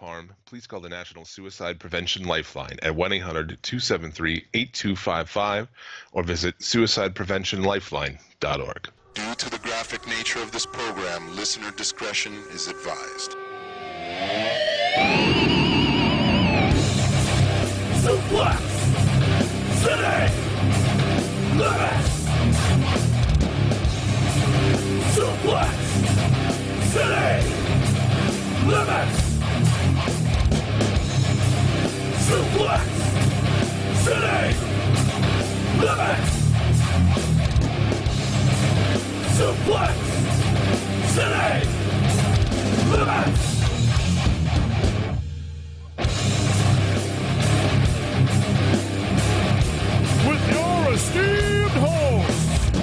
harm, please call the National Suicide Prevention Lifeline at 1 800 273 8255 or visit suicidepreventionlifeline.org. Due to the graphic nature of this program, listener discretion is advised. Suplex! City Limits Suplex! City Limits Suplex City Limits Suplex City Limits with your esteemed host,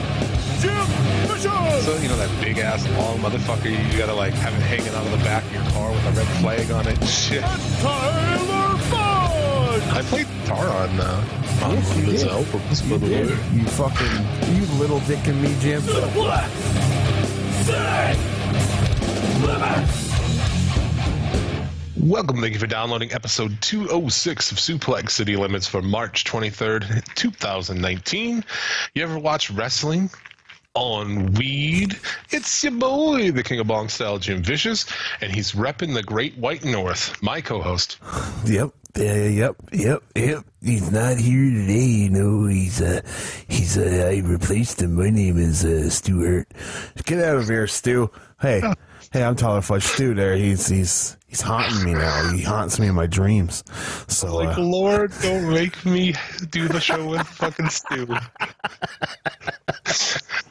Jim Bishop. So, you know, that big ass long motherfucker, you gotta like have it hanging out of the back of your car with a red flag on it. Shit. and Tyler Fudge. I played guitar on, uh, on Yes, you this did. album. You did. You fucking, you little dick and me, Jim. Suplex City Limits. Welcome. Thank you for downloading episode 206 of Suplex City Limits for March 23rd, 2019. You ever watch wrestling? On weed, it's your boy, the King of Bong Style, Jim Vicious, and he's repping the Great White North. My co-host. Yep. Uh, yep. Yep. Yep. He's not here today. You know, he's uh, he's uh, I replaced him. My name is uh, Stuart. Get out of here, Stu. Hey, hey, I'm Tyler Fudge. Stu. There, he's he's he's haunting me now. He haunts me in my dreams. So Like, uh, Lord, don't make me do the show with fucking Stu.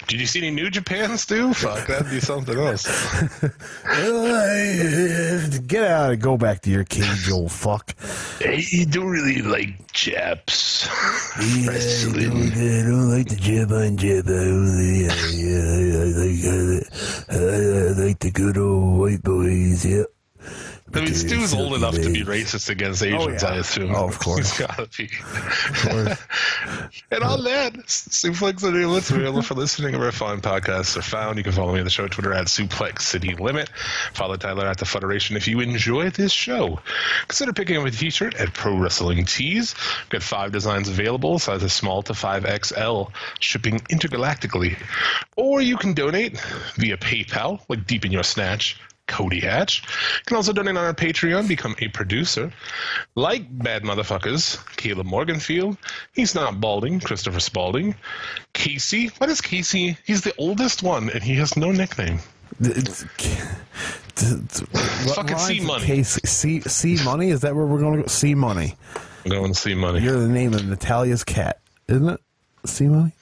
Did you see any New Japan, Stu? Fuck, that'd be something else. get out and go back to your cage, old fuck. I don't really like chaps. Yeah, I don't, I don't like the jab on jab. I only, uh, yeah, I, like, I, I like the good old white boys. Yep. I mean, Stu's old enough to be racist against oh, Asians, yeah. I assume. Oh, of course. He's gotta be. and on that, Suplex City Limits, available for listening of our fine podcasts are found. You can follow me on the show Twitter at Suplex City Limit. Follow Tyler at the Federation if you enjoy this show. Consider picking up a t-shirt at Pro Wrestling Tees. We've got five designs available, sizes small to 5XL, shipping intergalactically. Or you can donate via PayPal, like deep in your snatch. Cody Hatch. You can also donate on our Patreon, become a producer. Like bad motherfuckers, Caleb Morganfield. He's not balding, Christopher Spalding. Casey. What is Casey? He's the oldest one, and he has no nickname. Fucking C Money. Case, C, C money? Is that where we're going to go? C money. I'm going to see money. You're the name of Natalia's cat, isn't it? C money?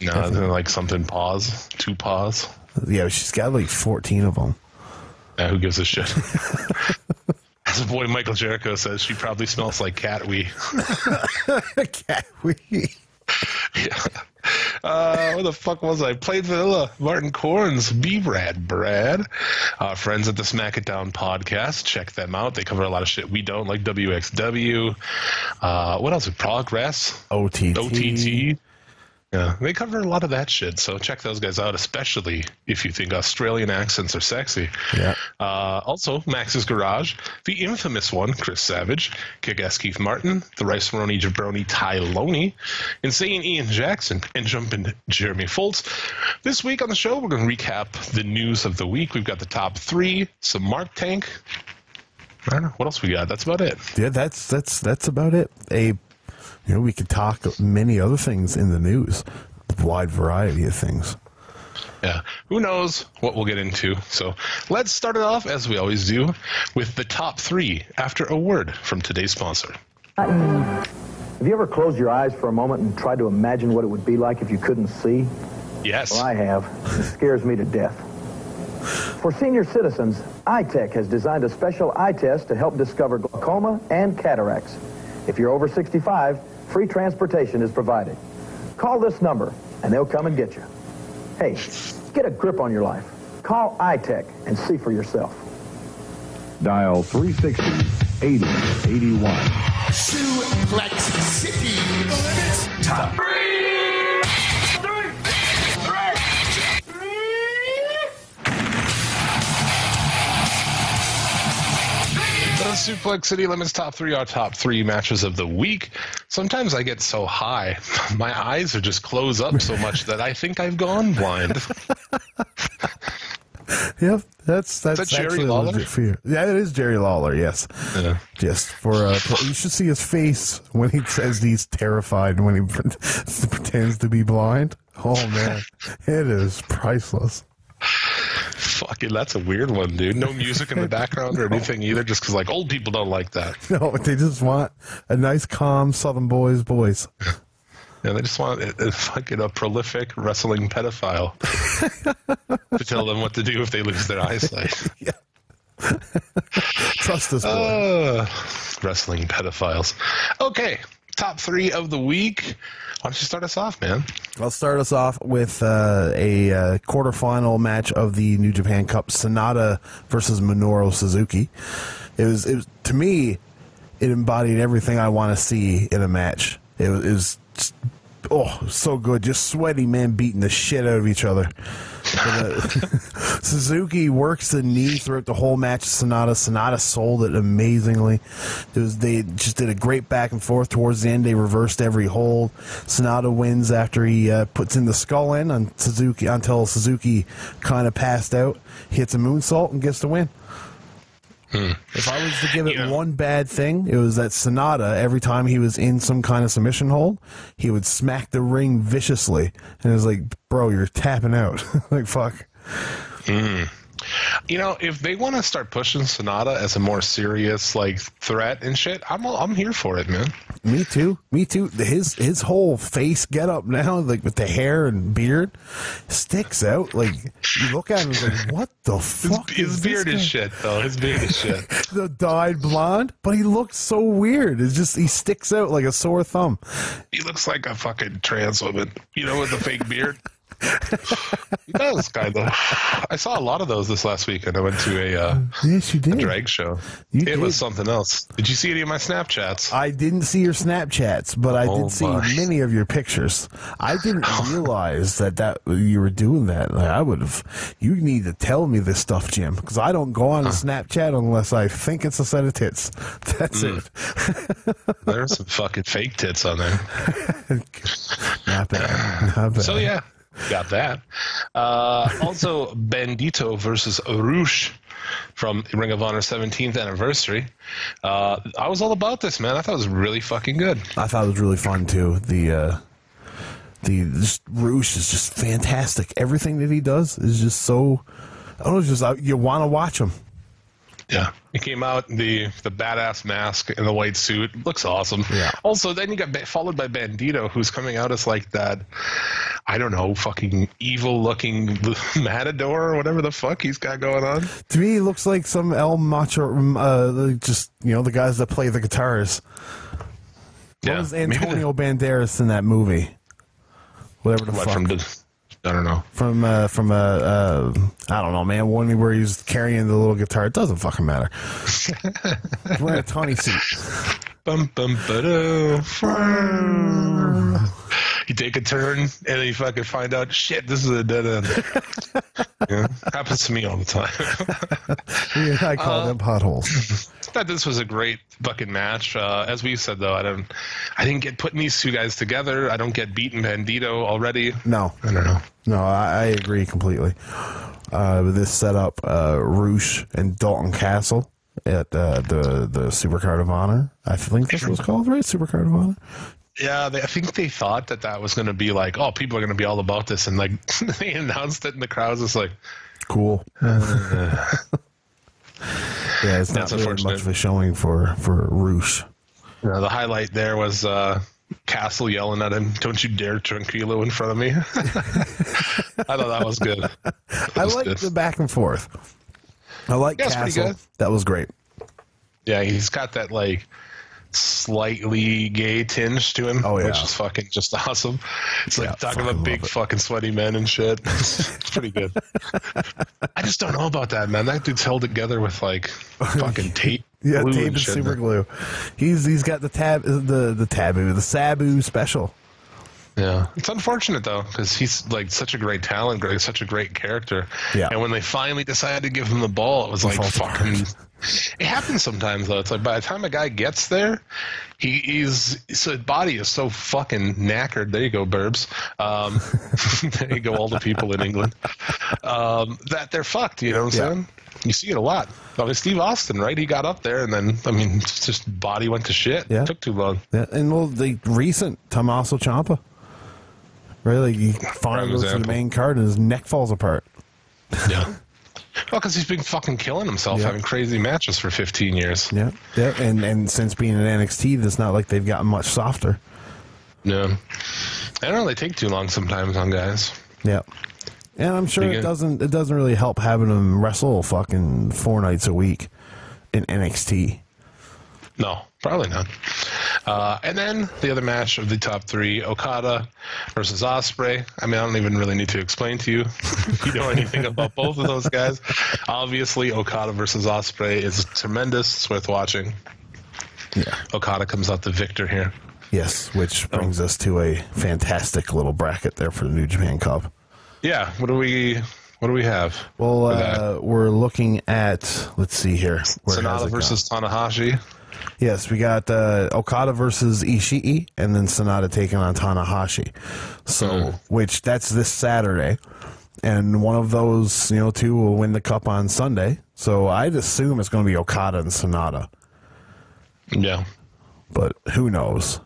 no, isn't it like something paws? Two paws? Yeah, she's got like 14 of them. Yeah, who gives a shit? As the boy Michael Jericho says, she probably smells like cat wee. cat wee. Yeah. Uh, where the fuck was I? Played Vanilla, Martin Corns, B Brad, Brad. Uh, friends at the Smack It Down podcast. Check them out. They cover a lot of shit we don't, like WXW. Uh, what else? Progress, OTT. OTT. Yeah, they cover a lot of that shit. So check those guys out, especially if you think Australian accents are sexy. Yeah. Uh, also, Max's Garage, the infamous one, Chris Savage, Kick-Ass Keith Martin, the Rice Maroni Jabroni Ty Loney, Insane Ian Jackson, and Jumpin' Jeremy Foltz. This week on the show, we're going to recap the news of the week. We've got the top three, some Mark Tank. I don't know. What else we got? That's about it. Yeah, that's that's that's about it. A you know, we could talk many other things in the news, a wide variety of things. Yeah. Who knows what we'll get into? So let's start it off, as we always do, with the top three after a word from today's sponsor. Have you ever closed your eyes for a moment and tried to imagine what it would be like if you couldn't see? Yes. Well, I have. It scares me to death. For senior citizens, iTech has designed a special eye test to help discover glaucoma and cataracts. If you're over 65, free transportation is provided. Call this number, and they'll come and get you. Hey, get a grip on your life. Call iTech and see for yourself. Dial 360 80 81. Suplex City Limits Top three. Three. Three. Suplex City Limits top three, our top three matches of the week. Sometimes I get so high, my eyes are just close up so much that I think I've gone blind. Yep, that's that's that Jerry actually legit fear. Yeah, it is Jerry Lawler. Yes, Yeah. just for uh, for- you should see his face when he says he's terrified when he pretends to be blind. Oh man, it is priceless. Fucking, that's a weird one, dude. No music in the background or anything either, just because like old people don't like that. No, they just want a nice, calm Southern boys voice. Yeah, they just want a, a fucking a prolific wrestling pedophile to tell them what to do if they lose their eyesight. yeah. Trust this boy. Uh, wrestling pedophiles. Okay, top three of the week. Why don't you start us off, man? I'll start us off with uh, a uh, quarterfinal match of the New Japan Cup: Sanada versus Minoru Suzuki. It was, it was to me, it embodied everything I want to see in a match. It was, it was oh so good, just sweaty men beating the shit out of each other. And, uh, Suzuki works the knee throughout the whole match. Sanada, Sanada sold it amazingly. It was they just did a great back and forth. Towards the end, they reversed every hold. Sanada wins after he uh, puts in the Skull End on Suzuki until Suzuki kind of passed out, hits a moonsault and gets the win. Hmm. If I was to give it Yeah. one bad thing, it was that Sanada, every time he was in some kind of submission hold, he would smack the ring viciously. And it was like, bro, you're tapping out. like, fuck. Hmm. You know, if they want to start pushing Sanada as a more serious like threat and shit, I'm I'm here for it, man. Me too. Me too. His his whole face get up now, like with the hair and beard, sticks out. Like you look at him, like, what the His, fuck? his is beard is shit, though. His beard is shit. The dyed blonde, but he looks so weird. It's just he sticks out like a sore thumb. He looks like a fucking trans woman, you know, with a fake beard. he does, kind of. I saw a lot of those this last weekend. I went to a, uh, Yes, you did. drag show. You it did. was something else. Did you see any of my Snapchats? I didn't see your Snapchats, but I Oh, did see my. many of your pictures. I didn't realize that that you were doing that. Like, I would have. You need to tell me this stuff, Jim, because I don't go on Snapchat unless I think it's a set of tits. That's it. There's some fucking fake tits on there. Not bad. Not bad. So yeah, got that. Uh, also, Bandito versus Arush from Ring of Honor 17th anniversary. Uh, I was all about this, man. I thought it was really fucking good. I thought it was really fun too. The uh, the just Rush is just fantastic. Everything that he does is just so. I don't know, just you want to watch him. Yeah, he came out in the the badass mask and the white suit. Looks awesome. Yeah. Also, then you got ba- followed by Bandito, who's coming out as like that. I don't know, fucking evil looking matador or whatever the fuck he's got going on. To me, he looks like some El Macho, um, uh, just you know the guys that play the guitars. What Yeah, was Antonio Banderas in that movie? Whatever the What fuck from the? I don't know. from uh, from uh, uh, I don't know, man. One where he's carrying the little guitar. It doesn't fucking matter. He's wearing a tawny suit. Bum, bum, ba-do. You take a turn and then you fucking find out, shit, this is a dead end. yeah, happens to me all the time. Yeah, I call Uh, them potholes. Thought this was a great fucking match. Uh, as we said though, I don't, I didn't get putting these two guys together. I don't get beaten Bandito already. No, I don't know. no, I, I agree completely. Uh, this setup, uh, Rush and Dalton Castle at uh, the the Supercard of Honor. I think that's what it's called, right? Supercard of Honor. Yeah, they, I think they thought that that was going to be like, oh, people are going to be all about this, and like they announced it, and the crowd was just like, Cool. yeah, it's not That's really much of a showing for for Rush. Yeah, the highlight there was uh, Castle yelling at him, "Don't you dare Tranquilo in front of me." I thought that was good. That I was like good. the back and forth. I like Yeah, Castle. good. That was great. Yeah, he's got that like slightly gay tinge to him, Oh, yeah. which is fucking just awesome. It's like Yeah, talking about big it. fucking sweaty men and shit. it's pretty good. I just don't know about that, man. That dude's held together with like fucking tape. Yeah, glue tape and and super glue. He's he's got the tab the the taboo the Sabu special. Yeah, it's unfortunate though because he's like such a great talent, great, such a great character. Yeah. And when they finally decided to give him the ball, it was like fucking. It happens sometimes though. It's like by the time a guy gets there, he he's his body is so fucking knackered. There you go, Burbs. Um, there you go, all the people in England. Um, that they're fucked. You know what I'm Yeah. saying? You see it a lot. Mean, Steve Austin, right? He got up there and then, I mean, just body went to shit. Yeah. It took too long. Yeah, and well, the recent Tommaso Ciampa, right? Like he finally goes to the main card and his neck falls apart. Yeah. Well, because he's been fucking killing himself, Yeah. having crazy matches for 15 years. Yeah, yeah, and and since being in NXT, it's not like they've gotten much softer. Yeah. I don't know. They take too long sometimes on guys. Yeah, and I'm sure You it get- doesn't it doesn't really help having them wrestle fucking four nights a week in NXT. No, probably not. Uh, and then the other match of the top three, Okada versus Osprey. I mean, I don't even really need to explain to you if you know anything about both of those guys. Obviously, Okada versus Osprey is tremendous. It's worth watching. Yeah. Okada comes out the victor here. Yes, which brings us to a fantastic little bracket there for the New Japan Cup. Yeah. What do we? What do we have? Well, uh, we're looking at let's see here. Where Sanada it gone? versus Tanahashi. Yes, we got uh, Okada versus Ishii, and then Sanada taking on Tanahashi. So, which that's this Saturday, and one of those, you know, two will win the cup on Sunday. So I'd assume it's going to be Okada and Sanada, Yeah. but who knows?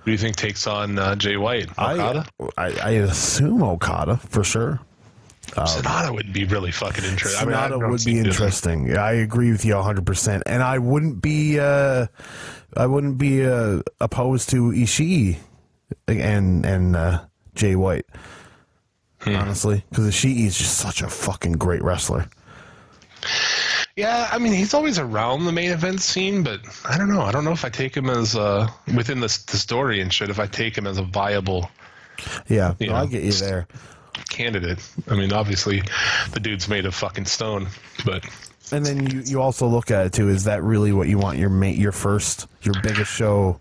Who do you think takes on uh, Jay White? Okada. I, I I assume Okada for sure. Sanada would be really fucking interesting. I mean, I Sanada would be doing- interesting. I agree with you 100%. And I wouldn't be uh I wouldn't be uh, opposed to Ishii and and uh, Jay White. Hmm. Honestly, cuz Ishii is just such a fucking great wrestler. Yeah, I mean, he's always around the main event scene, but I don't know. I don't know if I take him as uh, within the, the story and shit. If I take him as a viable Yeah, You no, I get you there. Candidate. I mean, obviously, the dude's made of fucking stone, but And then you, you also look at it too. Is that really what you want your mate, your first, your biggest show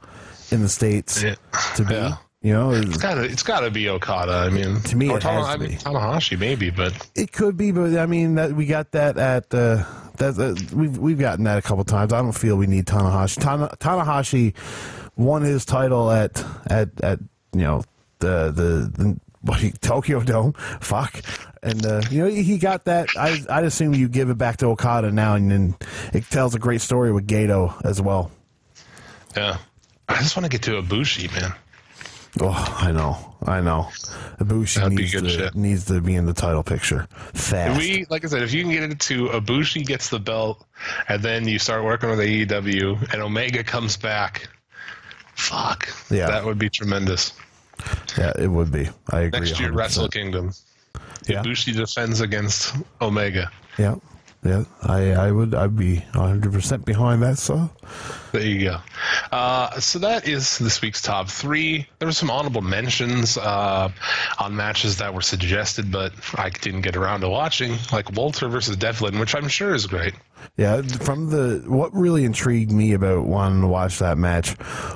in the states Yeah. to be? Yeah. You know, it's gotta it's gotta be Okada. I mean, To me, or it Tana- has to I mean, be. Tanahashi maybe, but It could be, but I mean that we got that at uh, that, that we've we've gotten that a couple times. I don't feel we need Tanahashi. Tana, Tanahashi won his title at at at you know the the, the what, Tokyo Dome. Fuck, and uh, you know he got that. I I'd assume you give it back to Okada now, and then it tells a great story with Gedo as well. yeah. I just want to get to Ibushi, man. Oh, I know, I know. Ibushi That'd be needs good to shit. needs to be in the title picture fast. If we, like I said, if you can get it to Ibushi gets the belt, and then you start working with AEW, and Omega comes back, fuck, Yeah. that would be tremendous. Yeah, it would be. I agree. Next year, 100%. Wrestle Kingdom, Yeah. Ibushi defends against Omega. Yeah, yeah. I I would I'd be 100 percent behind that. So There you go. Uh, so that is this week's top three. There were some honorable mentions uh, on matches that were suggested, but I didn't get around to watching, like Walter versus Devlin, which I'm sure is great. yeah, from the what really intrigued me about wanting to watch that match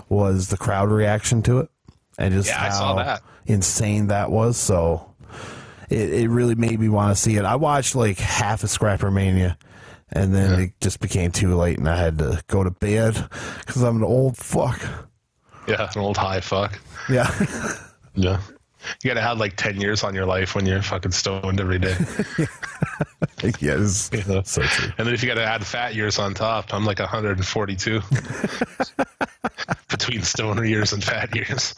was the crowd reaction to it, and just Yeah, how I saw that. insane that was. So it it really made me want to see it. I watched like half of Scrapper Mania. And then it just became too late, and I had to go to bed because I'm an old fuck. Yeah, an old high fuck. Yeah, Yeah. You gotta have like 10 years on your life when you're fucking stoned every day. yes, You know? so true. And then if you gotta add fat years on top, I'm like 142. Between stoner years and fat years.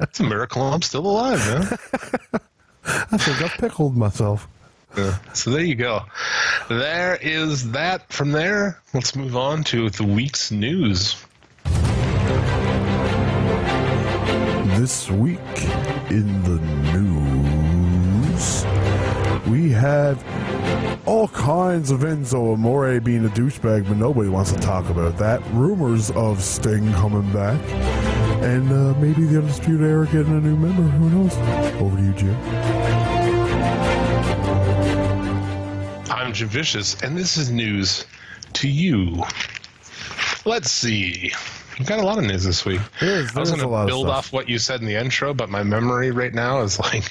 It's a miracle I'm still alive, man. I think I've pickled myself. Yeah. So there you go. There is that. From there, let's move on to the week's news. This week in the news, we have all kinds of Enzo oh, Amore being a douchebag, but nobody wants to talk about that. Rumors of Sting coming back, and uh, maybe the Undisputed Era getting a new member. Who knows? Over to you, Jim. I'm Jim Vicious, and this is news to you. Let's see. We've got a lot of news this week. Is- I was going to build stuff. off what you said in the intro, but my memory right now is like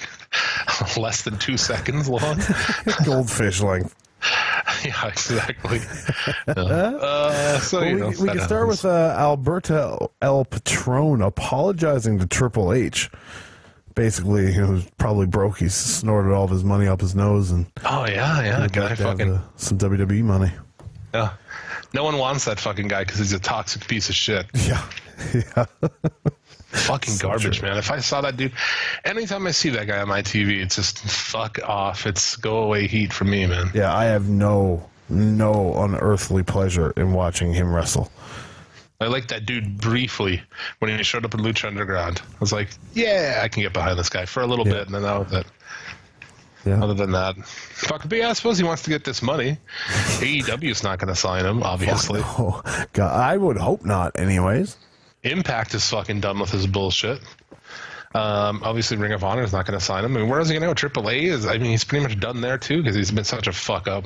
less than two seconds long. Goldfish length. yeah, exactly. Yeah. Uh, so Well, you we, know, we can start happens. with uh, Alberto El Patron apologizing to Triple H. Basically, he was probably broke. He snorted all of his money up his nose and Oh yeah, yeah. Guy like to have, uh, some WWE money. yeah. No one wants that fucking guy because he's a toxic piece of shit. Yeah, yeah. Fucking So garbage, true. man. If I saw that dude, anytime I see that guy on my TV, it's just fuck off. It's go away heat for me, man. Yeah, I have no no unearthly pleasure in watching him wrestle. I liked that dude briefly when he showed up in Lucha Underground. I was like, yeah, I can get behind this guy for a little Yeah. bit, and then that was it. Yeah. Other than that, fuck. But yeah, I suppose he wants to get this money. AEW is not going to sign him, obviously. Oh, God, I would hope not. Anyways, Impact is fucking done with his bullshit. Um, obviously, Ring of Honor is not going to sign him. I mean, where is he going to go? AAA is. I mean, he's pretty much done there too because he's been such a fuck up.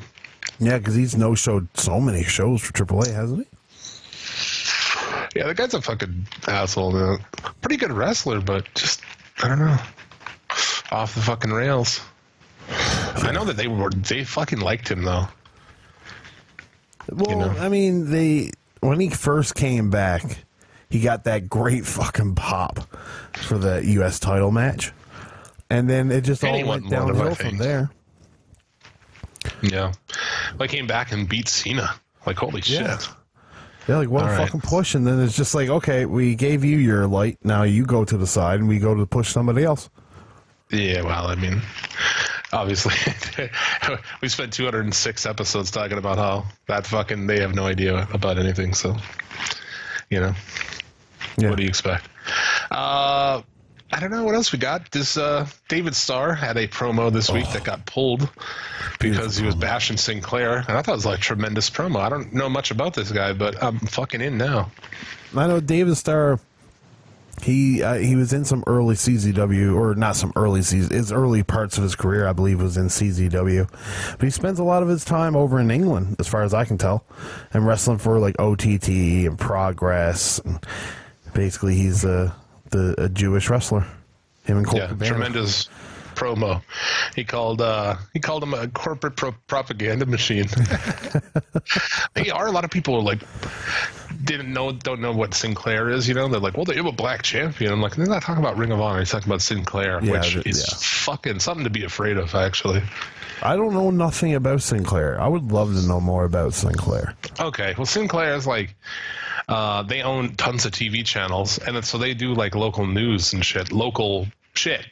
yeah, because he's no showed so many shows for AAA, hasn't he? Yeah, the guy's a fucking asshole. Man. Pretty good wrestler, but just I don't know, off the fucking rails. I know that they were they fucking liked him though. Well, know? I mean, they when he first came back, he got that great fucking pop for the U.S. title match, and then it just all went won one of downhill from there. Yeah, like came back and beat Cena. Like holy Yeah. shit. Yeah, like one All right. fucking push, and then it's just like, okay, we gave you your light, now you go to the side, and we go to push somebody else. Yeah, well, I mean, obviously, we spent 206 episodes talking about how that fucking they have no idea about anything. So, you know, Yeah. what do you expect? Uh, I don't know what else we got. This uh, David Starr had a promo this week that got pulled because he was bashing Sinclair, and I thought it was like a tremendous promo. I don't know much about this guy, but I'm fucking in now. I know David Starr. He uh, he was in some early CZW or not some early CZ, his early parts of his career, I believe, was in CZW, but he spends a lot of his time over in England, as far as I can tell, and wrestling for like OTT and Progress. And basically, he's a the a Jewish wrestler. Him and Yeah, Cabana. tremendous promo. He called uh, he called him a corporate pro- propaganda machine. they are a lot of people are like didn't know don't know what Sinclair is. You know, they're like, well, they have a black champion. I'm like, they're not talking about Ring of Honor. He's talking about Sinclair, Yeah, which is yeah. fucking something to be afraid of. Actually, I don't know nothing about Sinclair. I would love to know more about Sinclair. okay. Well, Sinclair is like. Uh, they own tons of TV channels, and so they do like local news and shit, local shit.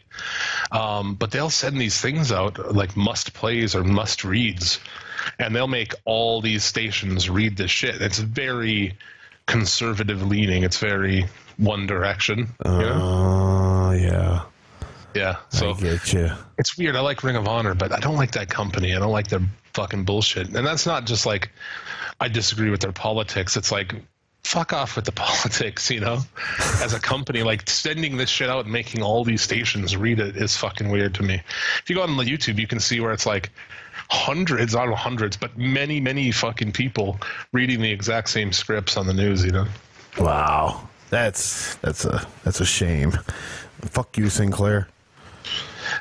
Um, but they'll send these things out like must plays or must reads, and they'll make all these stations read this shit. It's very conservative leaning. It's very one direction. you know? Oh yeah, Yeah. So I get you. it's weird. I like Ring of Honor, but I don't like that company. I don't like their fucking bullshit. And that's not just like I disagree with their politics. It's like fuck off with the politics, you know? As a company, like sending this shit out and making all these stations read it is fucking weird to me. If you go on the YouTube, you can see where it's like hundreds, I don't know hundreds, but many, many fucking people reading the exact same scripts on the news, you know? Wow, that's that's a that's a shame. Fuck you, Sinclair.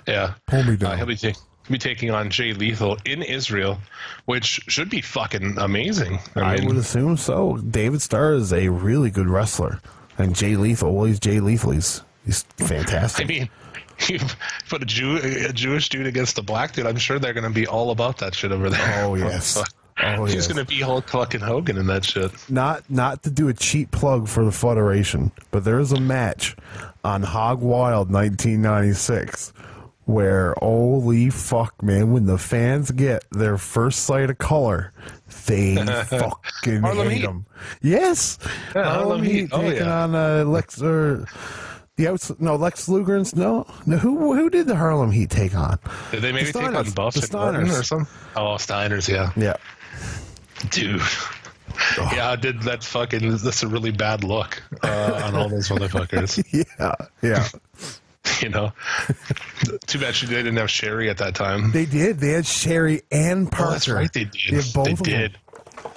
Yeah. Pull me down. Uh, he'll be, ta- he'll be taking on Jay Lethal in Israel, which should be fucking amazing. I, mean, would assume so. David Starr is a really good wrestler, and Jay Lethal. Well, he's Jay Lethal. He's he's fantastic. I mean, you put a Jew, a Jewish dude against a black dude. I'm sure they're going to be all about that shit over there. Oh, yes. Oh, He's yes. going to be Hulk fucking Hogan in that shit. not not to do a cheap plug for the Federation, but there is a match on Hog Wild 1996 where holy fuck, man, when the fans get their first sight of color, they fucking Harlem hate Heat. them. Yes, Yeah, Harlem Heat. Oh, taking yeah. on uh, Lex or. The outs, no Lex Luger's no no who who did the Harlem Heat take on? Did they maybe The take on Buff The Steiners. or something? Oh, Steiners, yeah. Yeah, Dude. Yeah, I did that fucking. That's a really bad look uh, on all those motherfuckers. yeah, yeah. You know, too bad she they didn't have Sherri at that time. They did. They had Sherri and Parker. Oh, that's right, they did. They both they did.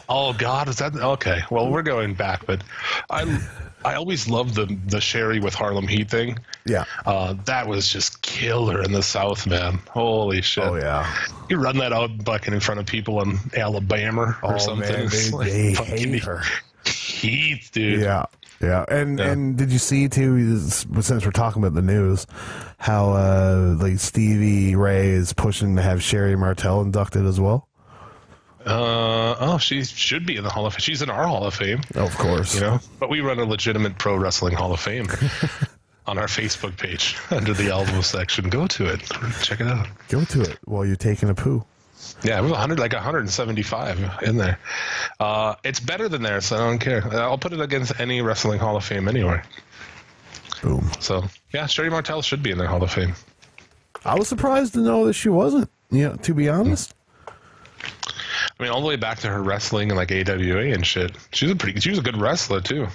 Oh God, is that okay? Well, we're going back, but I I always loved the the Sherri with Harlem Heat thing. Yeah. Uh, that was just killer in the South, man. Holy shit! Oh yeah. You run that out bucking in front of people in Alabama or Oh something. man, they, they hate her. Heat, dude. Yeah. Yeah, and Yeah. and did you see too? Since we're talking about the news, how uh like Stevie Ray is pushing to have Sherri Martel inducted as well. Uh, oh, she should be in the Hall of Fame. She's in our Hall of Fame, Of course, you know. But we run a legitimate pro wrestling Hall of Fame on our Facebook page under the album section. Go to it. Check it out. Go to it while you're taking a poo. Yeah, we have 100, like 175 in there. Uh, it's better than there, so I don't care. I'll put it against any wrestling Hall of Fame anywhere. Boom. So yeah, Sherri Martel should be in their Hall of Fame. I was surprised to know that she wasn't. Yeah, to be honest. I mean, all the way back to her wrestling and like AWA and shit. She's a pretty. She was a good wrestler too.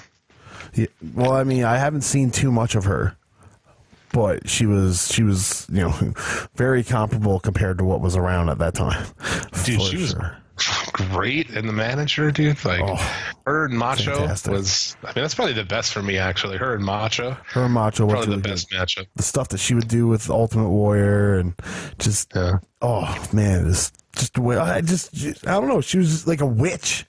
Yeah, well, I mean, I haven't seen too much of her, but she was she was you know very comparable compared to what was around at that time. Dude, she was sure. great in the manager, dude. Like Oh, her and Macho fantastic. was. I mean, that's probably the best for me actually. Her and Macho, her and Macho was probably really the good. best matchup. the stuff that she would do with Ultimate Warrior and just Yeah. oh man, it's just the way I just I don't know. She was like a witch.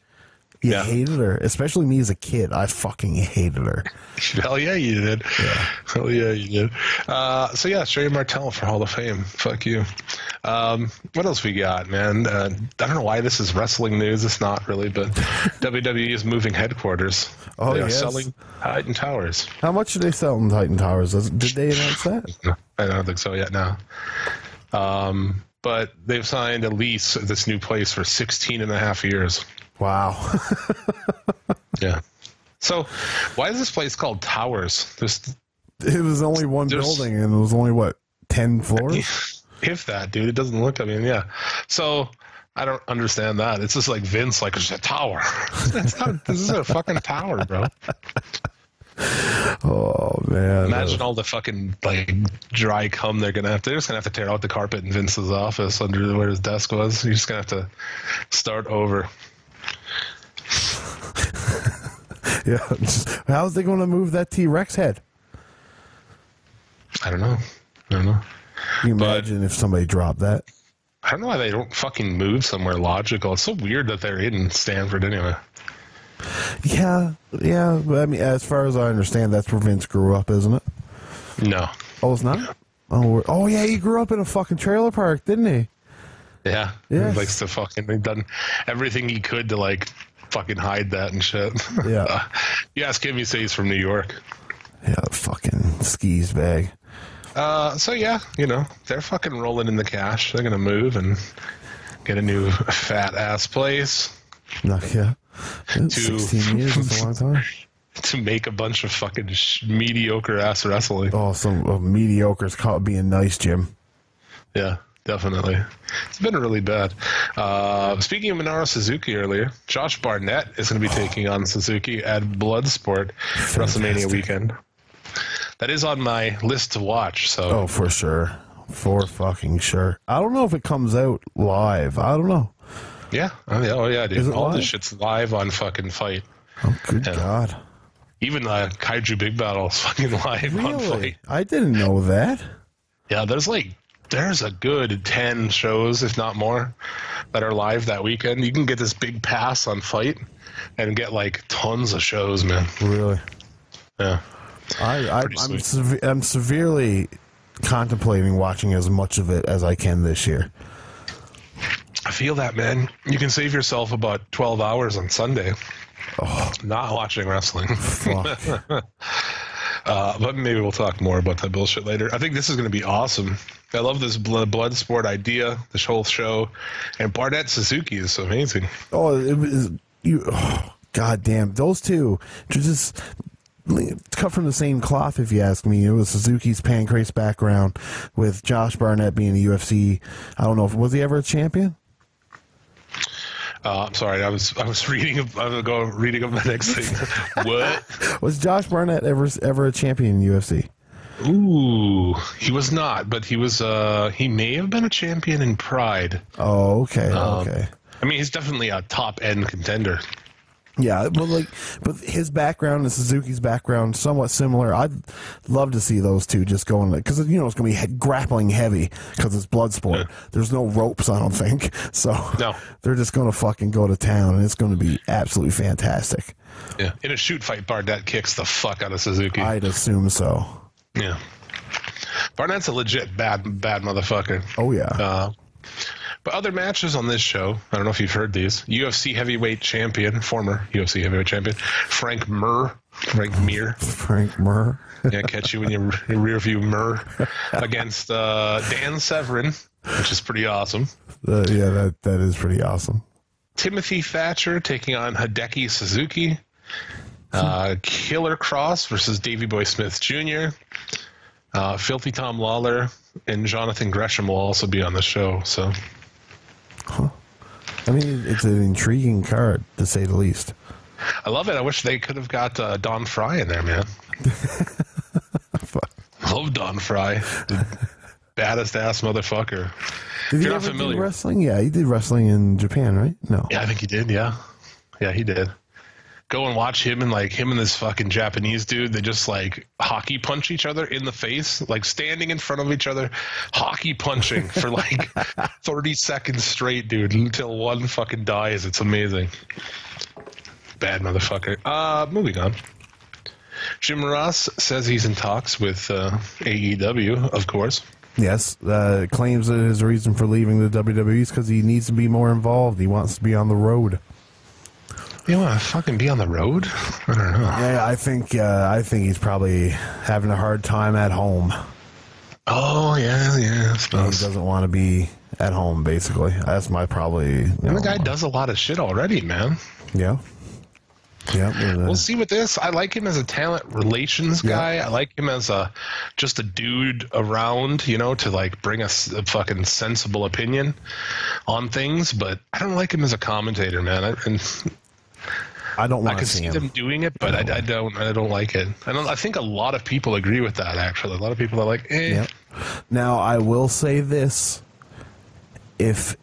You Yeah. hated her, especially me as a kid. I fucking hated her. Hell yeah, you did. Hell yeah, you did. Uh, so yeah, Sherri Martel for Hall of Fame. Fuck you. Um, what else we got, man? Uh, I don't know why this is wrestling news. It's not really, but WWE is moving headquarters. Oh, they are yes. selling Titan Towers. How much did they sell in Titan Towers? Did they announce that? I don't think so yet. Now, um, but they've signed a lease at this new place for 16 and a half years. Wow. Yeah. So, why is this place called Towers? There's it was only one building and it was only what ten floors. if that, dude. It doesn't look. I mean, yeah. So I don't understand that. It's just like Vince, like it's a tower. It's not, this is a fucking tower, bro. Oh man. Imagine all the fucking like dry cum they're gonna have to. They're just gonna have to tear out the carpet in Vince's office under where his desk was. You're just gonna have to start over. yeah. how's they going to move that T Rex head? I don't know. I don't know. Can you But- imagine if somebody dropped that? I don't know why they don't fucking move somewhere logical. It's so weird that they're in Stamford anyway. Yeah, yeah. But I mean, as far as I understand, that's where Vince grew up, isn't it? No. Oh, it's not. Oh, oh yeah, he grew up in a fucking trailer park, didn't he? Yeah. Yes. He likes to fucking he's done everything he could to like fucking hide that and shit. Yeah. you ask him, he says he's from New York. Yeah, fucking skis bag. Uh, so yeah, you know, they're fucking rolling in the cash. They're gonna move and get a new fat ass place No, yeah. Sixteen years is a long time. to make a bunch of fucking sh- mediocre ass wrestling. Oh, some uh, mediocre's caught being nice, Jim. Yeah, definitely. It's been really bad. Uh, speaking of Minoru Suzuki earlier, Josh Barnett is going to be taking on Suzuki at Bloodsport WrestleMania weekend. That is on my list to watch. So Oh, for sure, for fucking sure. I don't know if it comes out live. I don't know. yeah, oh yeah, oh, yeah dude. All live? this shit's live on fucking FITE. Oh, good Yeah. God! Even uh, Kaiju Big Battel is fucking live on Really? FITE. I didn't know that. Yeah, there's like there's a good ten shows, if not more, that are live that weekend. You can get this big pass on FITE and get like tons of shows, man. Really, Yeah. I, I sweet. seve- I'm severely contemplating watching as much of it as I can this year. I feel that, man. You can save yourself about 12 hours on Sunday oh. not watching wrestling. Uh, but maybe we'll talk more about that bullshit later. I think this is going to be awesome. I love this blood, blood sport idea, this whole show. And Barnett Suzuki is amazing. Oh, it was you. Oh, God damn, those two just cut from the same cloth. If you ask me, it was Suzuki's Pancrase background with Josh Barnett being a UFC. I don't know if was he ever a champion. Uh, I'm sorry, I was I was reading. I was go reading up the next thing. what? Was Josh Barnett ever ever a champion in UFC? Ooh, he was not, but he was. Uh, he may have been a champion in Pride. Oh, okay, Um, okay. I mean, he's definitely a top end contender. Yeah, but like, but his background and Suzuki's background somewhat similar. I'd love to see those two just going because you know it's going to be grappling heavy because it's blood sport. There's no ropes, I don't think. So No. they're just going to fucking go to town, and it's going to be absolutely fantastic. Yeah. In a shoot fight, Barnett kicks the fuck out of Suzuki. I'd assume so. yeah. Barnett's a legit bad, bad motherfucker. Oh yeah, Uh, but other matches on this show, I don't know if you've heard these. UFC heavyweight champion, former UFC heavyweight champion, Frank Murr, Frank Mir. Frank Murr. Yeah, catch you in your your rear view Murr against uh, Dan Severn, which is pretty awesome. Uh, yeah, that that is pretty awesome. Timothy Thatcher taking on Hideki Suzuki. Uh, Killer Kross versus Davy Boy Smith Jr. Uh, Filthy Tom Lawler and Jonathan Gresham will also be on the show. So I mean, it's an intriguing card to say the least. I love it. I wish they could have got uh, Don Frye in there, man. love Don Frye, baddest ass motherfucker. Did If he you're not ever do familiar, wrestling? Yeah, he did wrestling in Japan, right? No. yeah, I think he did. Yeah, yeah, he did. Go and watch him and like him and this fucking Japanese dude. They just like hockey punch each other in the face, like standing in front of each other, hockey punching for like 30 seconds straight, dude, until one fucking dies. It's amazing. Bad motherfucker. Uh, moving on. Jim Ross says he's in talks with uh, AEW, of course. Yes, uh, claims that his reason for leaving the WWE is because he needs to be more involved. He wants to be on the road. You want to fucking be on the road? I don't know. Yeah, I think uh, I think he's probably having a hard time at home. Oh yeah, yeah. I He doesn't want to be at home. Basically, that's my probably. And know, the guy does a lot of shit already, man. Yeah. Yeah. We'll see with this. I like him as a talent relations Yeah. guy. I like him as a just a dude around, you know, to like bring us a fucking sensible opinion on things. But I don't like him as a commentator, man. I, and I don't I want can to see see them doing it, but I, I don't. I don't like it. I don't. I think a lot of people agree with that. Actually, a lot of people are like, eh. Yep. Now I will say this: if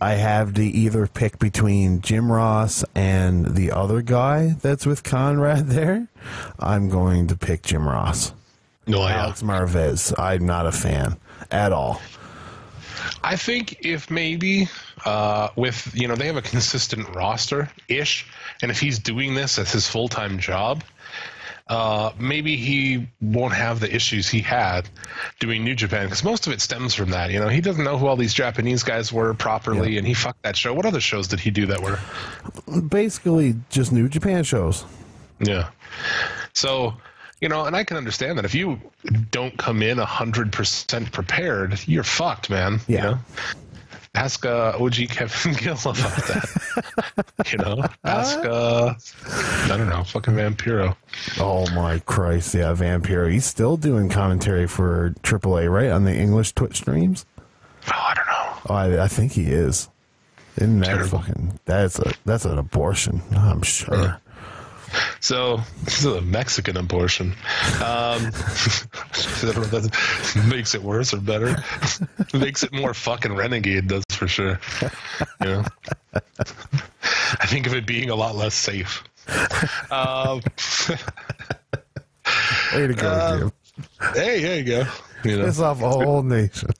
I have to either pick between Jim Ross and the other guy that's with Conrad there, I'm going to pick Jim Ross. No, yeah. Alex Marvez. I'm not a fan at all. I think if maybe uh, with you know they have a consistent roster ish, and if he's doing this as his full time job, uh, maybe he won't have the issues he had doing New Japan because most of it stems from that. You know, he doesn't know who all these Japanese guys were properly, and he fucked that show. What other shows did he do that were? Basically, just New Japan shows. Yeah. So, you know, and I can understand that if you don't come in 100% prepared, you're fucked, man. Yeah. You know? Ask uh, OG Kevin Gill about that. you know? Ask, uh, I don't know, fucking Vampiro. Oh my Christ! Yeah, Vampiro. He's still doing commentary for AAA, right, on the English Twitch streams. Oh, I don't know. Oh, I, I think he is. Isn't that Terrible. fucking? That's a that's an abortion. I'm sure. So, this is a Mexican abortion. Um, I don't know if that makes it worse or better. makes it more fucking renegade, that's for sure. Know? I think of it being a lot less safe. Um, Way to go, Uh, Jim. hey, there you go. You know, Piss off a whole nation.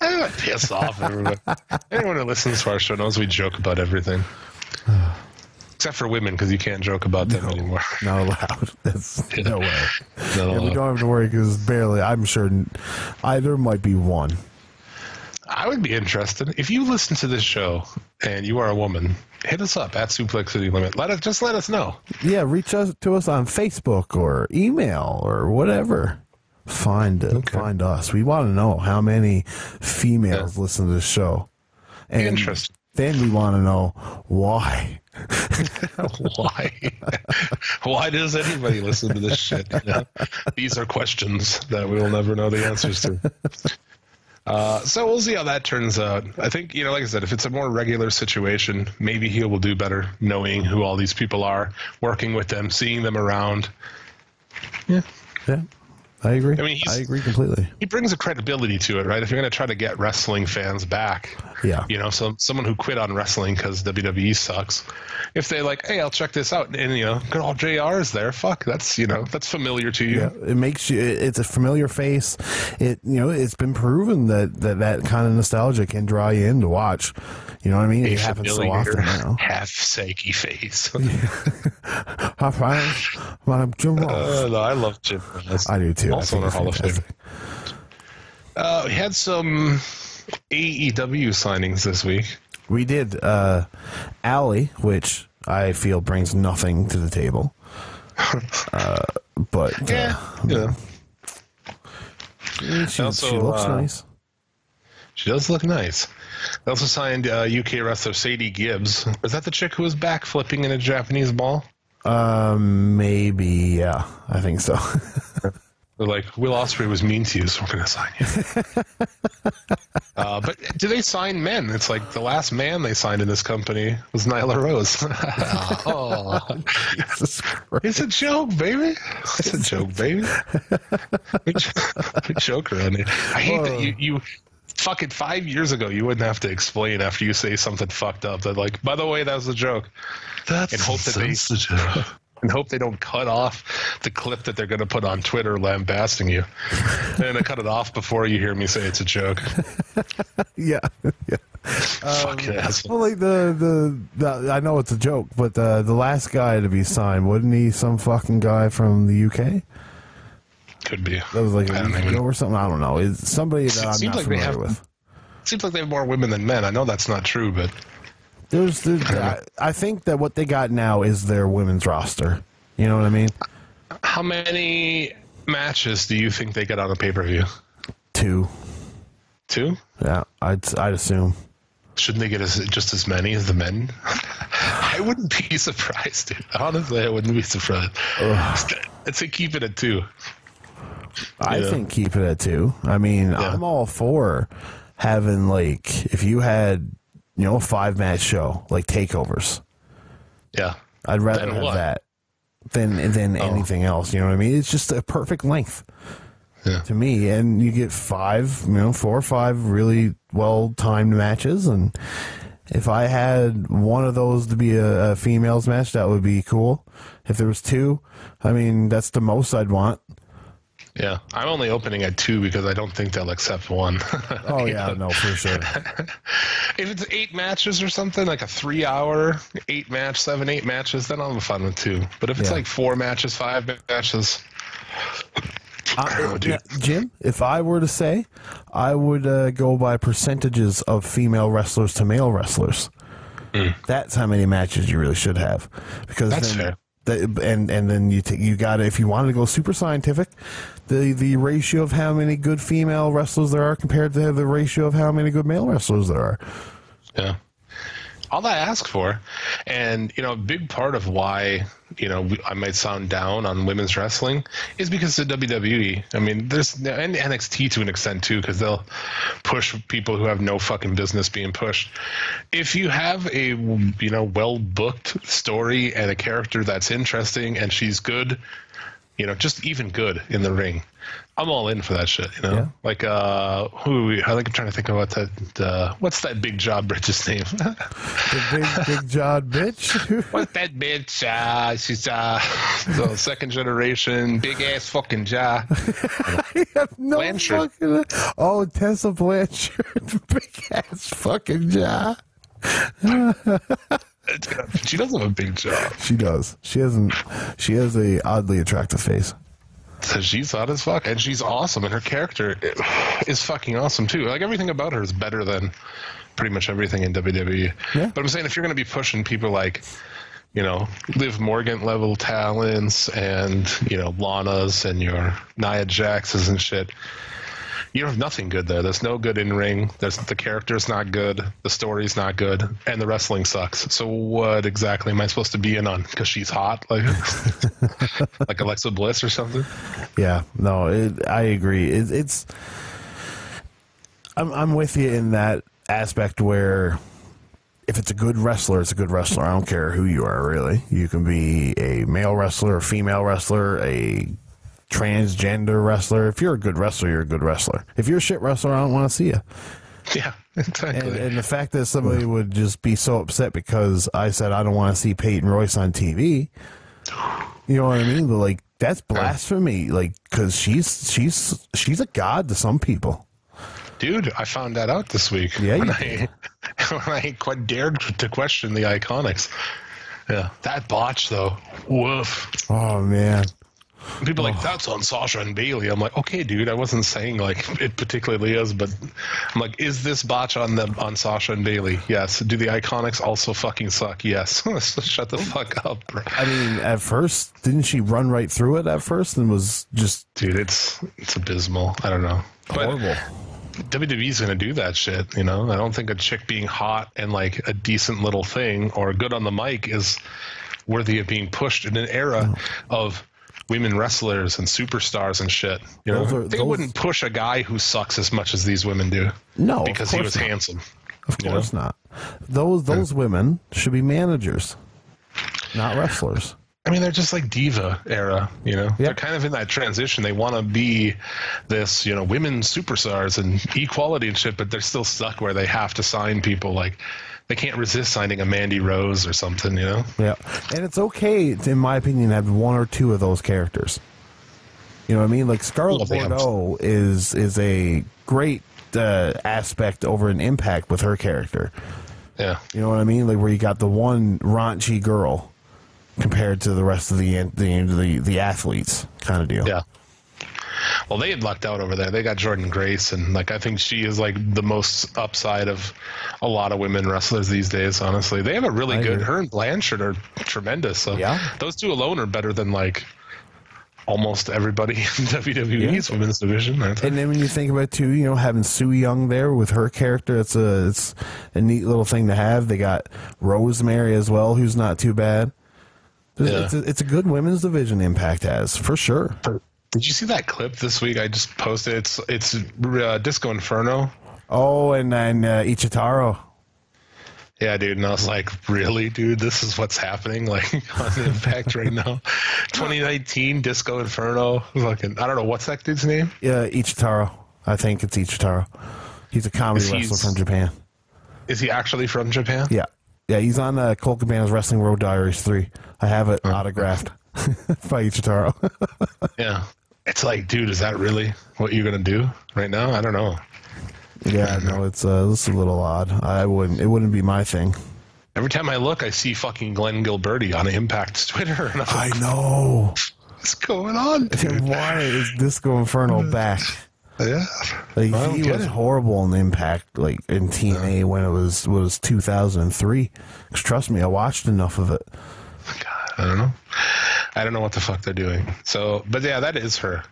I don't piss off everyone. Anyone who listens to our show knows we joke about everything. Except for women, because you can't joke about them anymore. Not allowed. That's no way. Not Yeah, we don't have to worry because barely. I'm sure I, there might be one. I would be interested if you listen to this show and you are a woman. Hit us up at Suplex City Limit. Let us just let us know. Yeah, reach out to us on Facebook or email or whatever. Find uh, it. Find us. We want to know how many females listen to the show. And Interesting. Then we want to know why. Why? Why does anybody listen to this shit? you know? These are questions that we will never know the answers to. Uh, so we'll see how that turns out. I think, you know, like I said, if it's a more regular situation, maybe he will do better knowing who all these people are, working with them, seeing them around. Yeah. Yeah. I agree. I mean, he's- I agree completely. He brings a credibility to it, right? If you're going to try to get wrestling fans back, Yeah. you know, some someone who quit on wrestling because WWE sucks. If they like, hey, I'll check this out, and you know, good old Jr. is there. Fuck, that's you know, that's familiar to you. Yeah, it makes you. It's a familiar face. It you know it's been proven that that, that kind of nostalgia can draw you in to watch. You know what I mean? A It happens so often now. half saggy face. Hi, fine. I'm Jim Ross. Uh, no, I love Jim Ross. I do too. I Also in think our Hall of Fame. Uh, we had some AEW signings this week. We did uh, Allie, which I feel brings nothing to the table. Uh, but uh, Yeah, yeah. she, she looks uh, nice. She does look nice. They also signed uh, UK wrestler Sadie Gibbs. Is that the chick who was back flipping in a Japanese ball? Um, maybe yeah, I think so. They're like, Will Ospreay was mean to you, so we're going to sign you. uh, but do they sign men? It's like the last man they signed in this company was Nyla Rose. oh, Jesus Christ. it's a joke, baby. It's a joke, baby. we joke around here. I hate that you, you fucking five years ago you wouldn't have to explain after you say something fucked up that like, by the way, that was a joke. That's and hope that they and hope they don't cut off the clip that they're going to put on Twitter lambasting you. and they cut it off before you hear me say it's a joke. yeah, yeah. Asshole. Um, well, like the, the the I know it's a joke, but the the last guy to be signed wasn't he some fucking guy from the UK? Could be. That was like I a week ago or something. I don't know. It's somebody that It I'm seems not like familiar have- with. Seems like they have more women than men. I know that's not true, but There's, there's I, I think that what they got now is their women's roster. You know what I mean? how many matches do you think they get on a pay per view? Two. Two? Yeah, I'd I'd assume. Shouldn't they get as, just as many as the men? I wouldn't be surprised, dude. Honestly, I wouldn't be surprised. I'd say keep it at two. I Yeah. think keep it at two. I mean, I'm all for having like if you had you know a five match show like takeovers. Yeah. I'd rather have what? that than than oh. anything else. You know what I mean? It's just a perfect length Yeah. to me, and you get five, you know, four or five really well timed matches, and if I had one of those to be a, a females match, that would be cool. If there was two, I mean, that's the most I'd want. Yeah. I'm only opening at two because I don't think they'll accept one. Oh yeah, no, for sure. if it's eight matches or something, like a three hour, eight match, seven, eight matches, then I'm fun with two. But if it's Yeah. like four matches, five matches, Uh, dude. yeah, Jim, if I were to say, I would uh, go by percentages of female wrestlers to male wrestlers. That's how many matches you really should have, because. That's then, fair. And and then you take you got if you wanted to go super scientific, the the ratio of how many good female wrestlers there are compared to the ratio of how many good male wrestlers there are. Yeah. All I ask for, and you know, a big part of why you know I might sound down on women's wrestling is because of WWE. I mean, there's and NXT to an extent too, because they'll push people who have no fucking business being pushed. If you have a you know well booked story and a character that's interesting and she's good, you know, just even good in the ring. I'm all in for that shit, you know. Yeah. Like uh who I think I'm trying to think about that uh what's that big job Bridges name? The big big jawed bitch. what's that bitch? Uh she's uh the second generation, big ass fucking jaw. no Blanchard. fucking. Oh, Tessa Blanchard, big ass fucking jaw. she does have a big jaw. She does. She hasn't. She has a oddly attractive face. So she's hot as fuck, and she's awesome, and her character is fucking awesome too. Like everything about her is better than pretty much everything in WWE. Yeah. But I'm saying if you're going to be pushing people like, you know, Liv Morgan level talents and you know Lana's and your Nia Jax's and shit, you have nothing good there. There's no good in ring. There's the character's not good. The story's not good, and the wrestling sucks. So what exactly am I supposed to be in on? Because she's hot, like like Alexa Bliss or something. Yeah. No, it, I agree. It, it's. I'm I'm with you in that aspect where. If it's a good wrestler, it's a good wrestler. I don't care who you are, really. You can be a male wrestler, a female wrestler, a transgender wrestler. If you're a good wrestler, you're a good wrestler. If you're a shit wrestler, I don't want to see you. Yeah, exactly. And, and the fact that somebody would just be so upset because I said I don't want to see Peyton Royce on TV, you know what I mean? Like that's blasphemy. Like because she's she's she's a god to some people. Dude, I found that out this week. Yeah, when I, when I quite dared to question the iconics. Yeah, that botch though. Woof. Oh man. People are like oh. that's on Sasha and Bailey. I'm like, okay, dude. I wasn't saying like it particularly is, but I'm like, is this botch on them on Sasha and Bailey? Yes. Do the iconics also fucking suck? Yes. Shut the fuck up, bro. I mean, at first, didn't she run right through it at first and was just Dude, it's it's abysmal. I don't know. But horrible? WWE's gonna do that shit, you know. I don't think a chick being hot and like a decent little thing or good on the mic is worthy of being pushed in an era of women wrestlers and superstars and shit. You know, are- they those- wouldn't push a guy who sucks as much as these women do. No, because he was not. handsome. Of you know? course not. Those those women should be managers, not wrestlers. I mean, they're just like diva era, you know. They're kind of in that transition. They want to be this, you know, women superstars and equality and shit, but they're still stuck where they have to sign people like they can't resist signing a Mandy Rose or something, you know. Yeah, and it's okay, in my opinion, to have one or two of those characters. You know what I mean? Like Scarlett Well, Bordeaux is is a great uh, aspect over an impact with her character. Yeah. You know what I mean? Like where you got the one raunchy girl compared to the rest of the the the, the athletes kind of deal. Yeah. Well, they had lucked out over there. They got Jordynne Grace, and like I think she is like the most upside of a lot of women wrestlers these days. Honestly, they have a really I good. agree. Her and Blanchard are tremendous. So Yeah. those two alone are better than like almost everybody in WWE's women's division. And then when you think about too, you know, having Su Yung there with her character, it's a it's a neat little thing to have. They got Rosemary as well, who's not too bad. Yeah. It's, a, it's a good women's division Impact has for sure. Did you see that clip this week? I just posted. It's it's uh, Disco Inferno. Oh, and then uh, Ichitaro. Yeah, dude, and I was like, really, dude, this is what's happening like on Impact right now. 2019 Disco Inferno. Fucking, I don't know what's that dude's name. Yeah, Ichitaro. I think it's Ichitaro. He's a comedy wrestler from Japan. Is he actually from Japan? Yeah, yeah, he's on uh, Colt Cabana's Wrestling Road Diaries three. I have it autographed by Ichitaro. Yeah. It's like, dude, is that really what you're gonna do right now? I don't know. yeah, no, it's uh, it's a little odd. I wouldn't. It wouldn't be my thing. Every time I look, I see fucking Glenn Gilberti on Impact's Twitter, and I'm I know. what's going on, dude? Why is Disco Inferno back? Yeah. Like, don't he was it. horrible in Impact, like in TNA when it was was 2003. 'Cause trust me, I watched enough of it. God, I don't know. I don't know what the fuck they're doing. So, but yeah, that is her,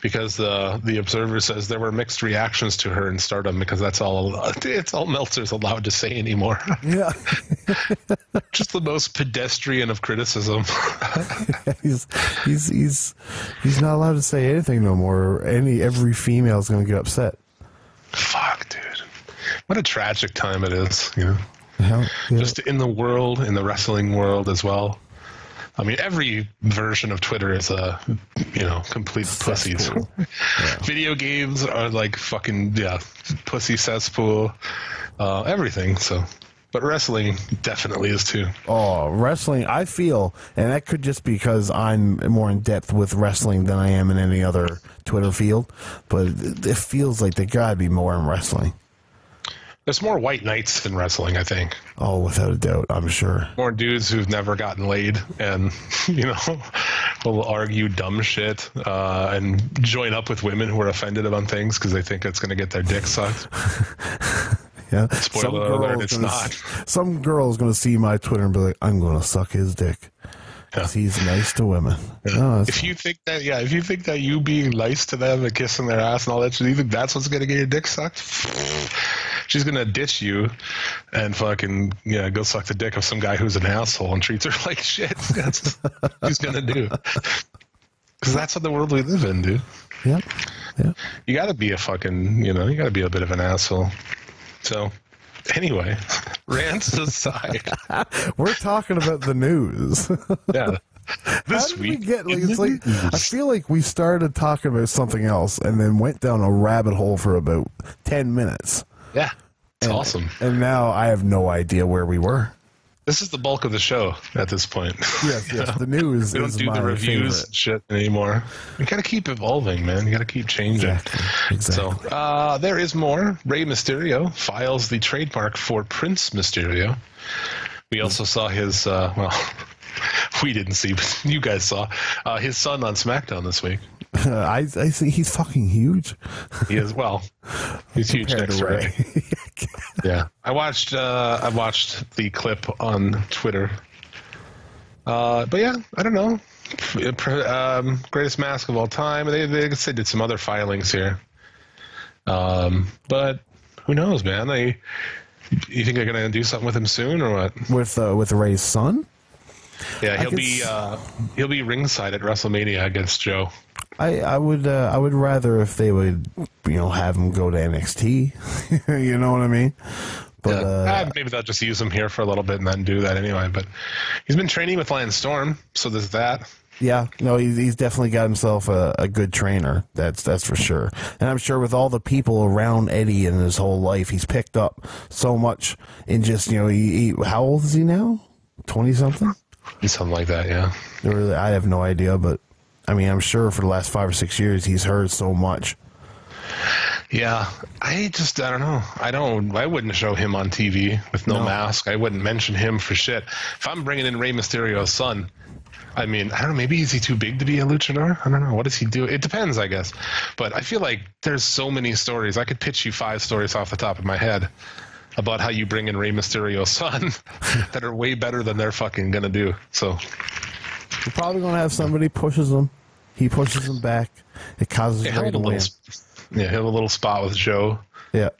because the the Observer says there were mixed reactions to her in Stardom because that's all it's all Meltzer's allowed to say anymore. Yeah, Just the most pedestrian of criticism. he's he's he's he's not allowed to say anything no more. Any every female is gonna get upset. fuck, dude. What a tragic time it is, you know. Hell, yeah. Just in the world, in the wrestling world as well. I mean, every version of Twitter is a, you know, complete pussies. Cesspool. Video games are like fucking yeah, pussy cesspool, uh, everything. So, but wrestling definitely is too. Oh, wrestling! I feel, and that could just be because I'm more in depth with wrestling than I am in any other Twitter field. But it it feels like there gotta be more in wrestling. There's more white knights in wrestling, I think. Oh, without a doubt, I'm sure. More dudes who've never gotten laid and you know will argue dumb shit uh, and join up with women who are offended about things because they think it's going to get their dick sucked. Yeah. Spoiler alert, it's gonna, not. Some girl's gonna see my Twitter and be like, "I'm gonna suck his dick." 'Cause he's nice to women. No, If you think that, yeah, if you think that you being nice to them and kissing their ass and all that shit, you think that's what's gonna get your dick sucked? She's gonna ditch you and fucking yeah, go suck the dick of some guy who's an asshole and treats her like shit. That's what she's gonna do. Because that's what the world we live in, dude. yeah, yeah. You gotta be a fucking, you know, you gotta be a bit of an asshole. So, anyway, rants aside, We're talking about the news. yeah, This How did we get like it's like I feel like we started talking about something else and then went down a rabbit hole for about ten minutes. Yeah, it's awesome. And now I have no idea where we were. This is the bulk of the show at this point. Yes, yes. The news we don't is do the reviews favorite. shit anymore. You gotta keep evolving, man. You gotta keep changing. Exactly. Exactly. So uh, there is more. Rey Mysterio files the trademark for Prince Mysterio. We also saw his. Uh, well, we didn't see, but you guys saw uh, his son on SmackDown this week. I I see he's fucking huge. He is well. He's huge next to Rey. Yeah, I watched. Uh, I watched the clip on Twitter. Uh, but yeah, I don't know. Um, greatest mask of all time. They they said did some other filings here. Um, but who knows, man? They. You think they're gonna do something with him soon or what? with uh, with Rey's son. Yeah, he'll be uh, he'll be ringside at WrestleMania against Joe. I, I would uh, I would rather if they would you know have him go to NXT. you know what I mean? But Yeah. uh, Ah, maybe they'll just use him here for a little bit and then do that anyway. But he's been training with Lance Storm, so there's that. yeah, no, he's, he's definitely got himself a, a good trainer. That's that's for sure. And I'm sure with all the people around Eddie in his whole life, he's picked up so much in just you know he, he how old is he now? Twenty something. Something like that, yeah. Really, I have no idea, but I mean, I'm sure for the last five or six years, he's heard so much. Yeah, I just I don't know. I don't. I wouldn't show him on TV with no, No. mask. I wouldn't mention him for shit. If I'm bringing in Rey Mysterio's son, I mean, I don't know. Maybe is he too big to be a luchador? I don't know. What does he do? It depends, I guess. But I feel like there's so many stories. I could pitch you five stories off the top of my head about how you bring in Rey Mysterio's son that are way better than they're fucking gonna do. So We're probably gonna have somebody pushes him. He pushes him back. It causes Rey to a win. little, yeah, he'll have a little spot with Joe. Yeah.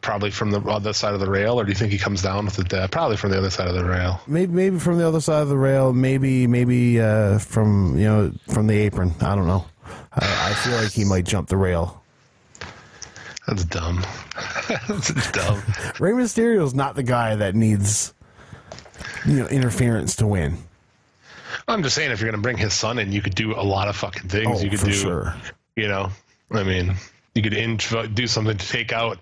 Probably from the other side of the rail, or do you think he comes down with the? Uh, probably from the other side of the rail. Maybe maybe from the other side of the rail. Maybe maybe uh, from you know from the apron. I don't know. I, I feel like he might jump the rail. That's dumb. That's dumb. Rey Mysterio's not the guy that needs you know interference to win. I'm just saying, if you're gonna bring his son in, you could do a lot of fucking things. Oh, you could for do, sure. you know, I mean, you could intro, do something to take out.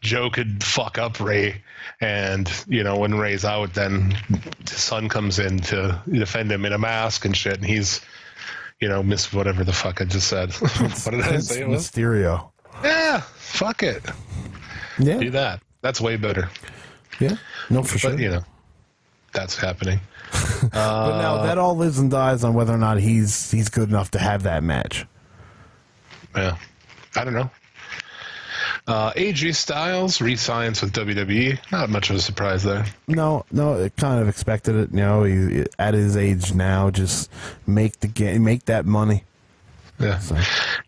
Joe could fuck up Rey, and you know, when Rey's out, then his son comes in to defend him in a mask and shit, and he's, you know, miss whatever the fuck I just said. what did I say? Mysterio. Yeah, fuck it. Yeah, Do that. That's way better. yeah, no, for sure. But you know, that's happening. but now that all lives and dies on whether or not he's he's good enough to have that match. Yeah, I don't know. Uh, AJ Styles re-signs with WWE. Not much of a surprise there. No, no, it kind of expected it. You know, he, at his age now, just make the game, make that money. Yeah,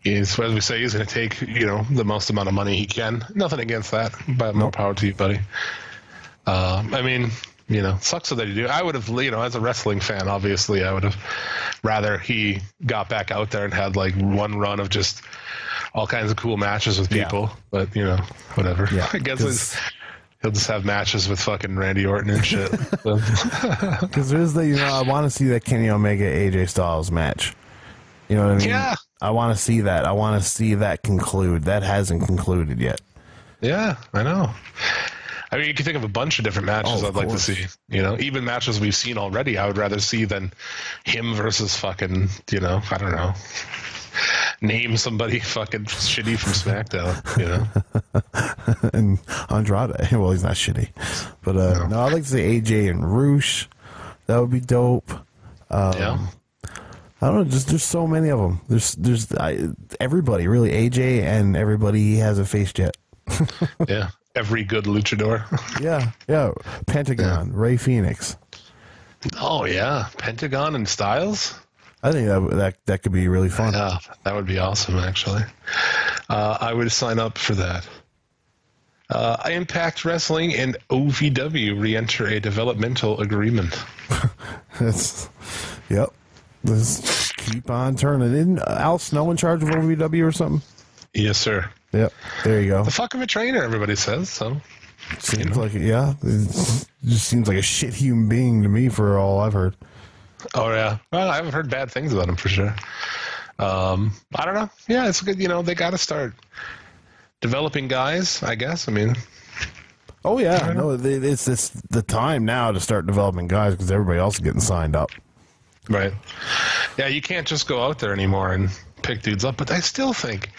he's as we say, he's going to take you know the most amount of money he can. Nothing against that, but more power to you, buddy. Um, I mean, you know, sucks that you do. I would have, you know, as a wrestling fan, obviously, I would have rather he got back out there and had like one run of just all kinds of cool matches with Yeah. people. But you know, whatever. Yeah, I guess it's, he'll just have matches with fucking Randy Orton and shit. Because there's the, you know, I want to see that Kenny Omega AJ Styles match. You know what I mean? Yeah. I want to see that. I want to see that conclude. That hasn't concluded yet. yeah, I know. I mean, you can think of a bunch of different matches Oh, I'd of like to see. You know, even matches we've seen already, I would rather see than him versus fucking, you know, I don't know. Name somebody fucking shitty from SmackDown, you know? and Andrade. Well, he's not shitty, but uh, no. I'd like to see AJ and Rush. That would be dope. Um, yeah. I don't know. Just there's so many of them. There's there's I, everybody really. AJ and everybody he hasn't faced yet. Yeah. Every good luchador. Yeah, yeah. Pentagon, Rey Fenix. oh, yeah. Pentagon and Styles? I think that that that could be really fun. Yeah, that would be awesome, actually. Uh, I would sign up for that. Uh, Impact Wrestling and OVW re-enter a developmental agreement. That's yep. Let's keep on turning. Isn't Al Snow in charge of OVW or something? Yes, sir. Yep. There you go. The fuck of a trainer, everybody says. So Seems like it, yeah. It just seems like a shit human being to me for all I've heard. Oh yeah. Well, I haven't heard bad things about him for sure. Um, I don't know. Yeah, it's good. You know, they got to start developing guys. I guess. I mean, Oh yeah, no, it's it's the time now to start developing guys because everybody else is getting signed up. Right? Yeah, you can't just go out there anymore and pick dudes up. But I still think,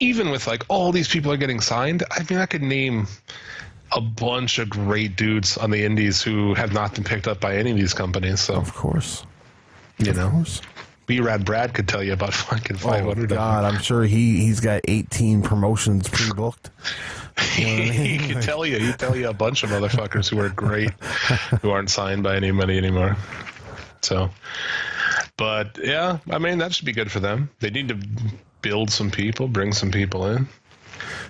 even with like all these people are getting signed, I mean, I could name a bunch of great dudes on the indies who have not been picked up by any of these companies. So Of course, you of know, course. B Rad Brad could tell you about fucking 500. Oh 500. God, I'm sure he he's got 18 promotions pre-booked. he could tell you. He'd tell you a bunch of motherfuckers who are great, who aren't signed by anybody anymore. So, but yeah, I mean that should be good for them. They need to build some people, bring some people in,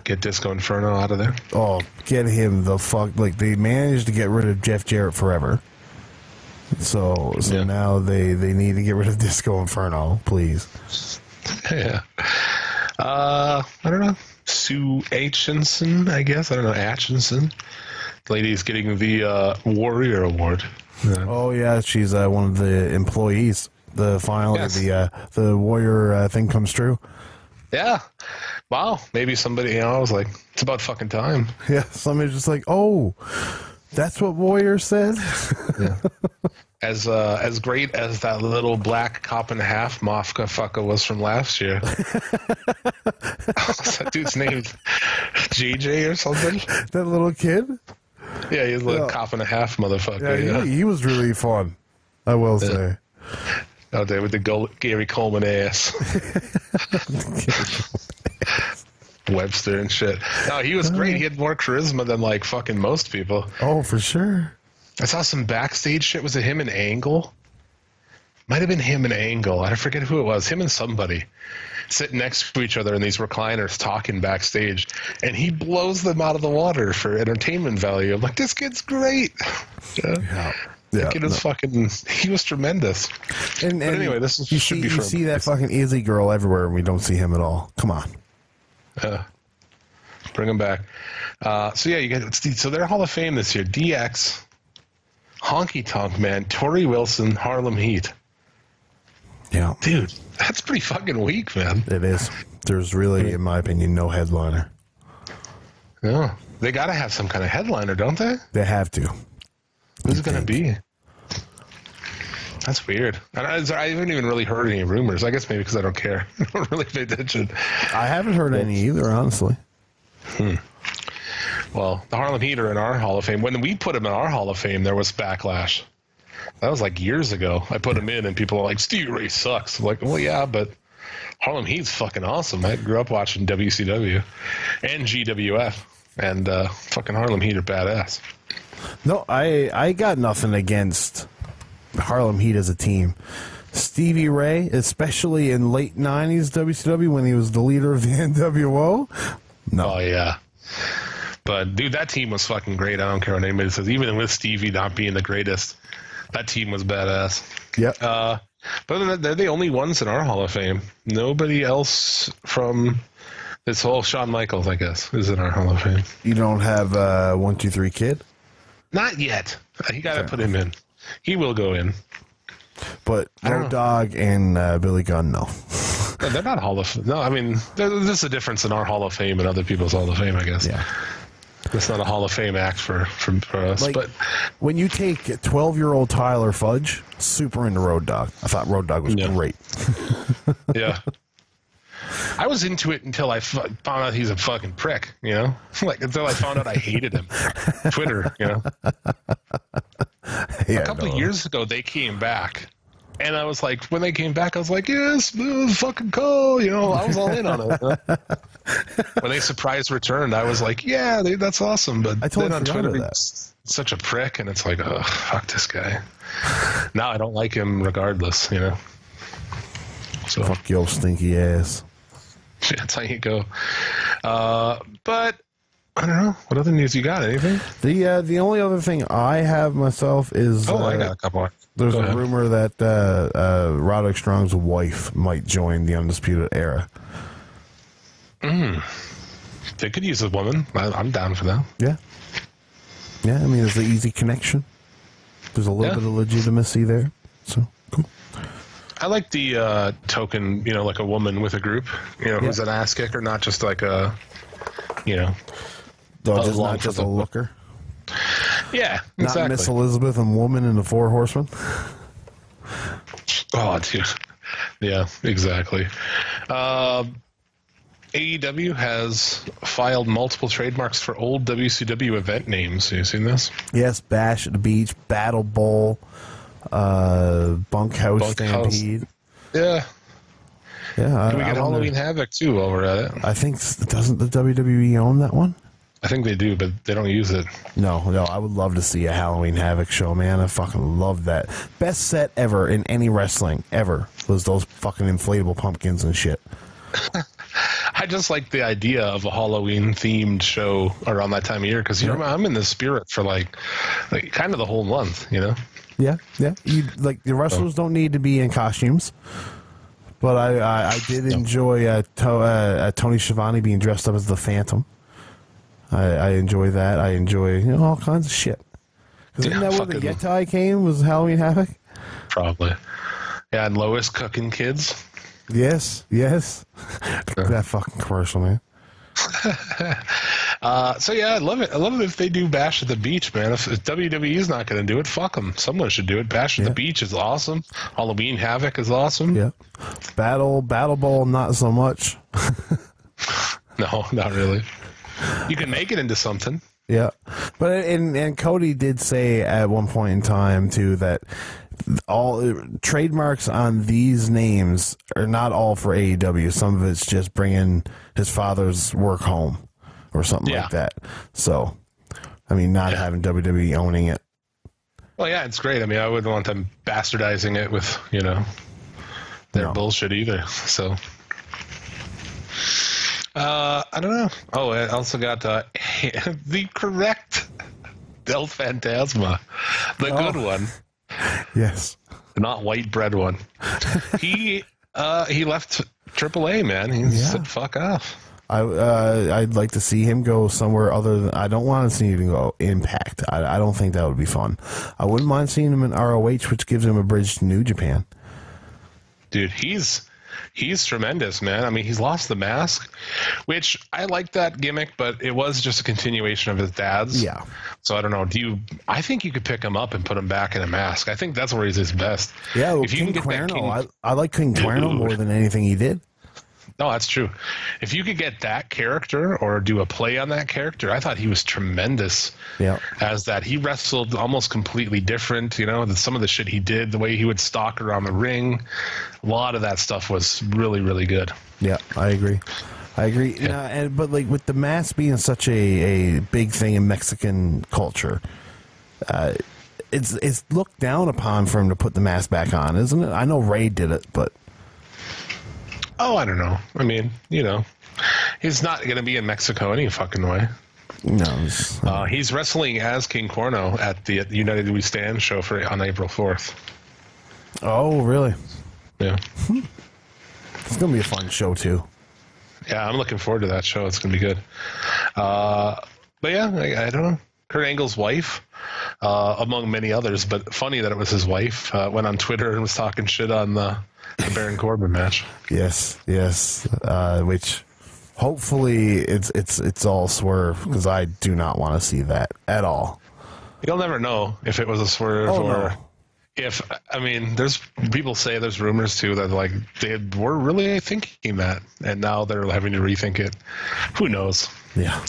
get Disco Inferno out of there. Oh, get him the fuck! Like they managed to get rid of Jeff Jarrett forever. So so Yeah. now they they need to get rid of Disco Inferno, please. yeah. Uh, I don't know. Sue Aitchinson, I guess. I don't know. Atchinson. Lady's getting the uh, Warrior Award. Yeah. Oh yeah, she's uh, one of the employees. The finally Yes. the uh, the warrior uh, thing comes true. Yeah. Wow. Maybe somebody, you know, I was like, it's about fucking time. Yeah, somebody's just like, oh, that's what warrior said. As uh, as great as that little black cop and a half Mafka fucker was from last year. What's that dude's name? JJ or something? that little kid. Yeah, he's like Yeah. a cop and a half motherfucker. Yeah, He, he was really fun. I will say. Oh, out there with the Go- Gary Coleman ass. Webster and shit. No, he was great. He had more charisma than like fucking most people. Oh, for sure. I saw some backstage shit. Was it him and Angle? Might have been him and Angle. I forget who it was. Him and somebody sitting next to each other in these recliners talking backstage, and he blows them out of the water for entertainment value. I'm like, this kid's great. Yeah. Yeah. Yeah. was fucking. He was tremendous. And, and anyway, this is- you should see, be you see that fucking Izzy girl everywhere, and we don't see him at all. Come on. Uh, bring him back. Uh, so yeah, you get so they're Hall of Fame this year. DX, Honky Tonk Man, Torrie Wilson, Harlem Heat. Yeah, Dude, that's pretty fucking weak, man. it is. There's really, in my opinion, no headliner. Yeah, they got to have some kind of headliner, don't they? They have to. Who's it gonna be? That's weird. I, I haven't even really heard any rumors. I guess maybe because I don't care. I don't really pay attention. I haven't heard any either, honestly. Hmm. Well, the Harlem Heat are in our Hall of Fame. When we put them in our Hall of Fame, there was backlash. That was like years ago. I put them in, and people are like, "Stevie Ray sucks." I'm like, well, yeah, but Harlem Heat's fucking awesome. I grew up watching WCW and GWF, and uh, fucking Harlem Heat are badass. No, I I got nothing against Harlem Heat as a team. Stevie Ray, especially in late '90s WCW when he was the leader of the NWO. No, Oh yeah. But dude, that team was fucking great. I don't care what anybody says. Even with Stevie not being the greatest, that team was badass. Yeah. Uh, but that, they're the only ones in our Hall of Fame. Nobody else from this whole Shawn Michaels, I guess, is in our Hall of Fame. you don't have uh, one, two, three kid, Not yet. You got to put him in. He will go in. but Road. Dog and uh, Billy Gunn, no. No, They're not Hall of No, I mean, there- there's a difference in our Hall of Fame and other people's Hall of Fame, I guess. Yeah. It's not a Hall of Fame act for, for, for us. Like- but When you take 12 year old Tyler Fudge, super into Road Dog. I thought Road Dog was Yeah. great. yeah. I was into it until I found out he's a fucking prick, you know? like, until I found out I hated him. Twitter, you know? Yeah, a couple no. of years ago they came back and i was like when they came back i was like yes it was fucking cool you know i was all in on it you know? when they surprise returned i was like yeah they, that's awesome. But I totally then on twitter he's such a prick and it's like oh fuck this guy. Now i don't like him regardless you know? So Fuck your stinky ass. that's how you go. Uh, but i don't know. What other news you got? Anything? The uh, the only other thing I have myself is oh uh, i got a couple more there's Go a ahead. rumor that uh, uh, Roderick Strong's wife might join the Undisputed Era. they could use a woman I, i'm down for that Yeah. Yeah, I mean, it's the easy connection. There's a little Yeah. bit of legitimacy there. So, I like the uh, token, you know, like a woman with a group, you know, who's an ass kicker, not just like a, you know, just not just the- a looker. Yeah, Not exactly. Miss Elizabeth and Woman and the Four Horsemen. Oh, dude. Yeah, exactly. Um AEW has filed multiple trademarks for old WCW event names. Have you seen this? Yes, Bash at the Beach, Battle Bowl, uh, Bunkhouse Bunkhouse. Stampede. Yeah. Yeah, I, We get Halloween Havoc too while we're at it. I think doesn't the WWE own that one? I think they do, but they don't use it. No, no. I would love to see a Halloween Havoc show, man. I fucking love that. Best set ever in any wrestling ever was those fucking inflatable pumpkins and shit. I just like the idea of a Halloween themed show around that time of year because you know I'm in the spirit for like, like kind of the whole month, you know. Yeah, yeah. You like the wrestlers don't need to be in costumes, but I I, I did enjoy uh, to, uh, uh, Tony Schiavone being dressed up as the Phantom. I, I enjoy that. I enjoy you know, all kinds of shit. Isn't Yeah, that where the Yeti came? Was Halloween Havoc? Probably. Yeah, and Lois cooking kids. Yes, yes. that fucking commercial, man. Uh, so yeah, I love it. I love it if they do Bash at the Beach, man. If, if WWE is not going to do it, fuck them. Someone should do it. Bash at Yeah. the Beach is awesome. Halloween Havoc is awesome. Yeah. Battle, Battle Ball, not so much. No, not really. You can make it into something. Yeah, but and and Cody did say at one point in time too that all trademarks on these names are not all for AEW. Some of it's just bringing his father's work home or something Yeah. like that. So, I mean, not Yeah. having WWE owning it. Well, yeah, it's great. I mean, I wouldn't want them bastardizing it with you know their No. bullshit either. So. Uh, I don't know. Oh, I also got uh, the correct Del Fantasma, the Oh. good one. Yes. not white bread one. he uh he left AAA, man. He Yeah. said fuck off. I uh, I'd like to see him go somewhere other than I don't want to see him go Impact. I, I don't think that would be fun. I wouldn't mind seeing him in ROH, which gives him a bridge to New Japan. Dude, he's he's tremendous, man. I mean, he's lost the mask, which I like that gimmick, but it was just a continuation of his dad's. Yeah. So I don't know. Do you? I think you could pick him up and put him back in a mask. I think that's where he's his best. Yeah, well, if you King can get Cuerno. King- I, I like King Cuerno more than anything he did. No, that's true. If you could get that character or do a play on that character, I thought he was tremendous. Yeah. As that, he wrestled almost completely different. You know, some of the shit he did, the way he would stalk around the ring, a lot of that stuff was really, really good. Yeah, I agree. I agree. Yeah. Now, and but like with the mask being such a, a big thing in Mexican culture, uh, it's it's looked down upon for him to put the mask back on, isn't it? I know Rey did it, but Oh, I don't know. I mean, you know, he's not going to be in Mexico any fucking way. no. Uh, he's wrestling as King Cuerno at the at the United We Stand show for on April fourth. oh, really? Yeah, It's gonna be a fun show too. yeah, I'm looking forward to that show. It's going to be good. Uh, but yeah, I, I don't know. Kurt Angle's wife, uh, among many others, but funny that it was his wife, uh, went on Twitter and was talking shit on the, the Baron Corbin match. Yes, yes. Uh, which hopefully it's it's it's all swerve because I do not want to see that at all. You'll never know if it was a swerve Oh, or no. if I mean, there's people say there's rumors too that like they were really thinking that, and now they're having to rethink it. Who knows? Yeah.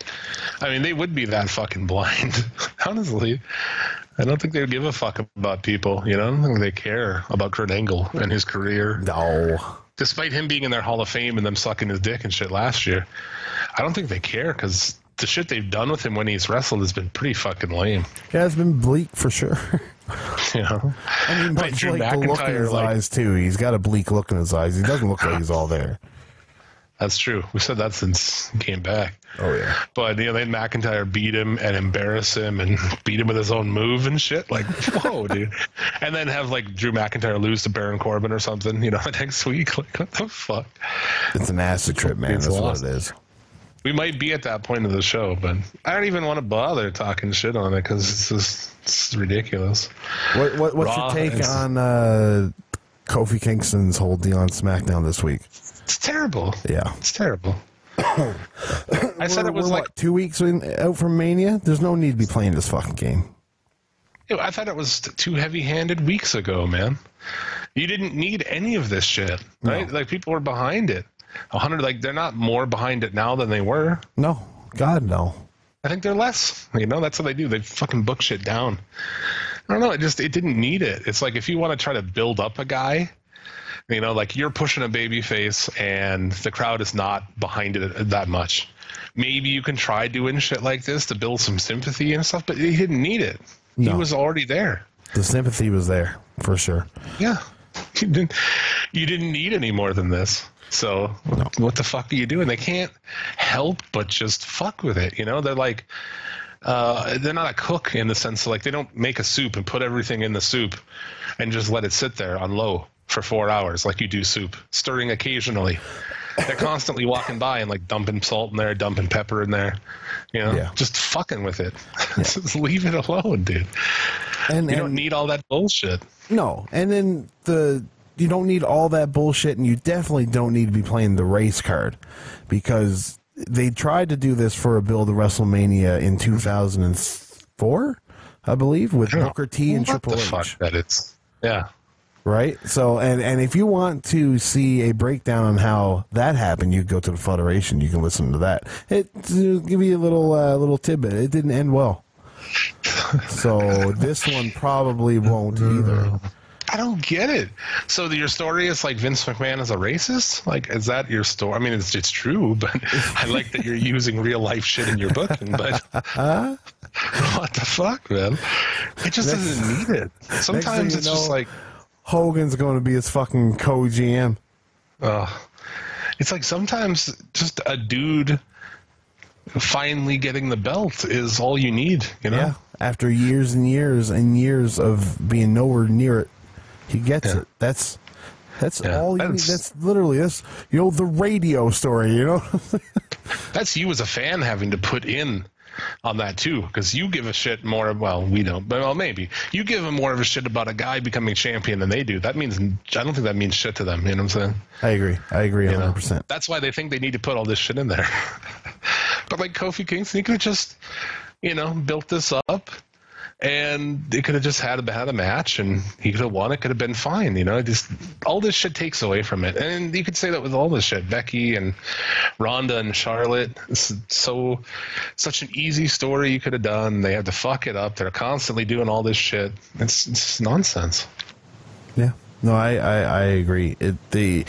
I mean, they would be that fucking blind. Honestly, I don't think they give a fuck about people. You know, I don't think they care about Kurt Angle and his career, No. despite him being in their Hall of Fame and them sucking his dick and shit last year. I don't think they care because the shit they've done with him when he's wrestled has been pretty fucking lame. Yeah, it's been bleak for sure. You know, I mean, but much Drew like the look in his like- eyes too. He's got a bleak look in his eyes. He doesn't look like he's all there. That's true. We said that since he came back. Oh yeah. But you know, then McIntyre beat him and embarrass him and beat him with his own move and shit. Like, whoa, dude. And then have like Drew McIntyre lose to Baron Corbin or something, you know, next week. Like, what the fuck? It's an acid trip, man. It's That's lost. what it is. We might be at that point of the show, but I don't even want to bother talking shit on it because it's just it's ridiculous. What, what what's Raw your take on uh, Kofi Kingston's whole deal on SmackDown this week. It's terrible. Yeah. It's terrible. I said it was like what, two weeks in, out from Mania. There's no need to be playing this fucking game. I thought it was too heavy-handed weeks ago, man. You didn't need any of this shit, right? Like people were behind it. A hundred, like they're not more behind it now than they were. No, God no. I think they're less. You know, that's what they do. They fucking book shit down. I don't know. It just it didn't need it. It's like if you want to try to build up a guy, you know, like you're pushing a baby face and the crowd is not behind it that much. Maybe you can try doing shit like this to build some sympathy and stuff, but he didn't need it. He was already there. The sympathy was there for sure. Yeah. You didn't, you didn't need any more than this. So what the fuck are you doing? They can't help but just fuck with it. You know, they're like, uh, they're not a cook in the sense of like they don't make a soup and put everything in the soup and just let it sit there on low for four hours like you do soup, stirring occasionally. They're constantly walking by and like dumping salt in there, dumping pepper in there. You know, Yeah. just fucking with it. just leave it alone, dude. And, You don't need all that bullshit. No, and then the you don't need all that bullshit, and you definitely don't need to be playing the race card because they tried to do this for a build of WrestleMania in 2004, I believe, with Booker T and what Triple the H. fuck that it's yeah right? So, and and if you want to see a breakdown on how that happened, you go to the Federation. You can listen to that. It will give you a little uh, little tidbit. It didn't end well, so this one probably won't either. i don't get it so the, your story is like vince mcmahon is a racist like is that your story i mean it's, it's true but i like that you're using real life shit in your booking but what the fuck man it just doesn't need it sometimes it's just like Hogan's going to be his fucking co-GM. uh, it's like sometimes just a dude finally getting the belt is all you need you know Yeah. After years and years and years of being nowhere near it, he gets Yeah. it. That's that's Yeah, all you need. that's- That's literally this. You know the radio story. You know. that's you as a fan having to put in on that too because you give a shit more well we don't but well maybe you give them more of a shit about a guy becoming champion than they do that means i don't think that means shit to them you know what i'm saying I agree. I agree. 100. percent that's why they think they need to put all this shit in there but like kofi kingston he could have just you know built this up and they could have just had a had a match and he could have won it could have been fine you know? Just all this shit takes away from it. And you could say that with all this shit. Becky and Ronda and charlotte it's so such an easy story you could have done. They had to fuck it up. They're constantly doing all this shit. It's, it's nonsense. Yeah. No, I, I, I agree. It, the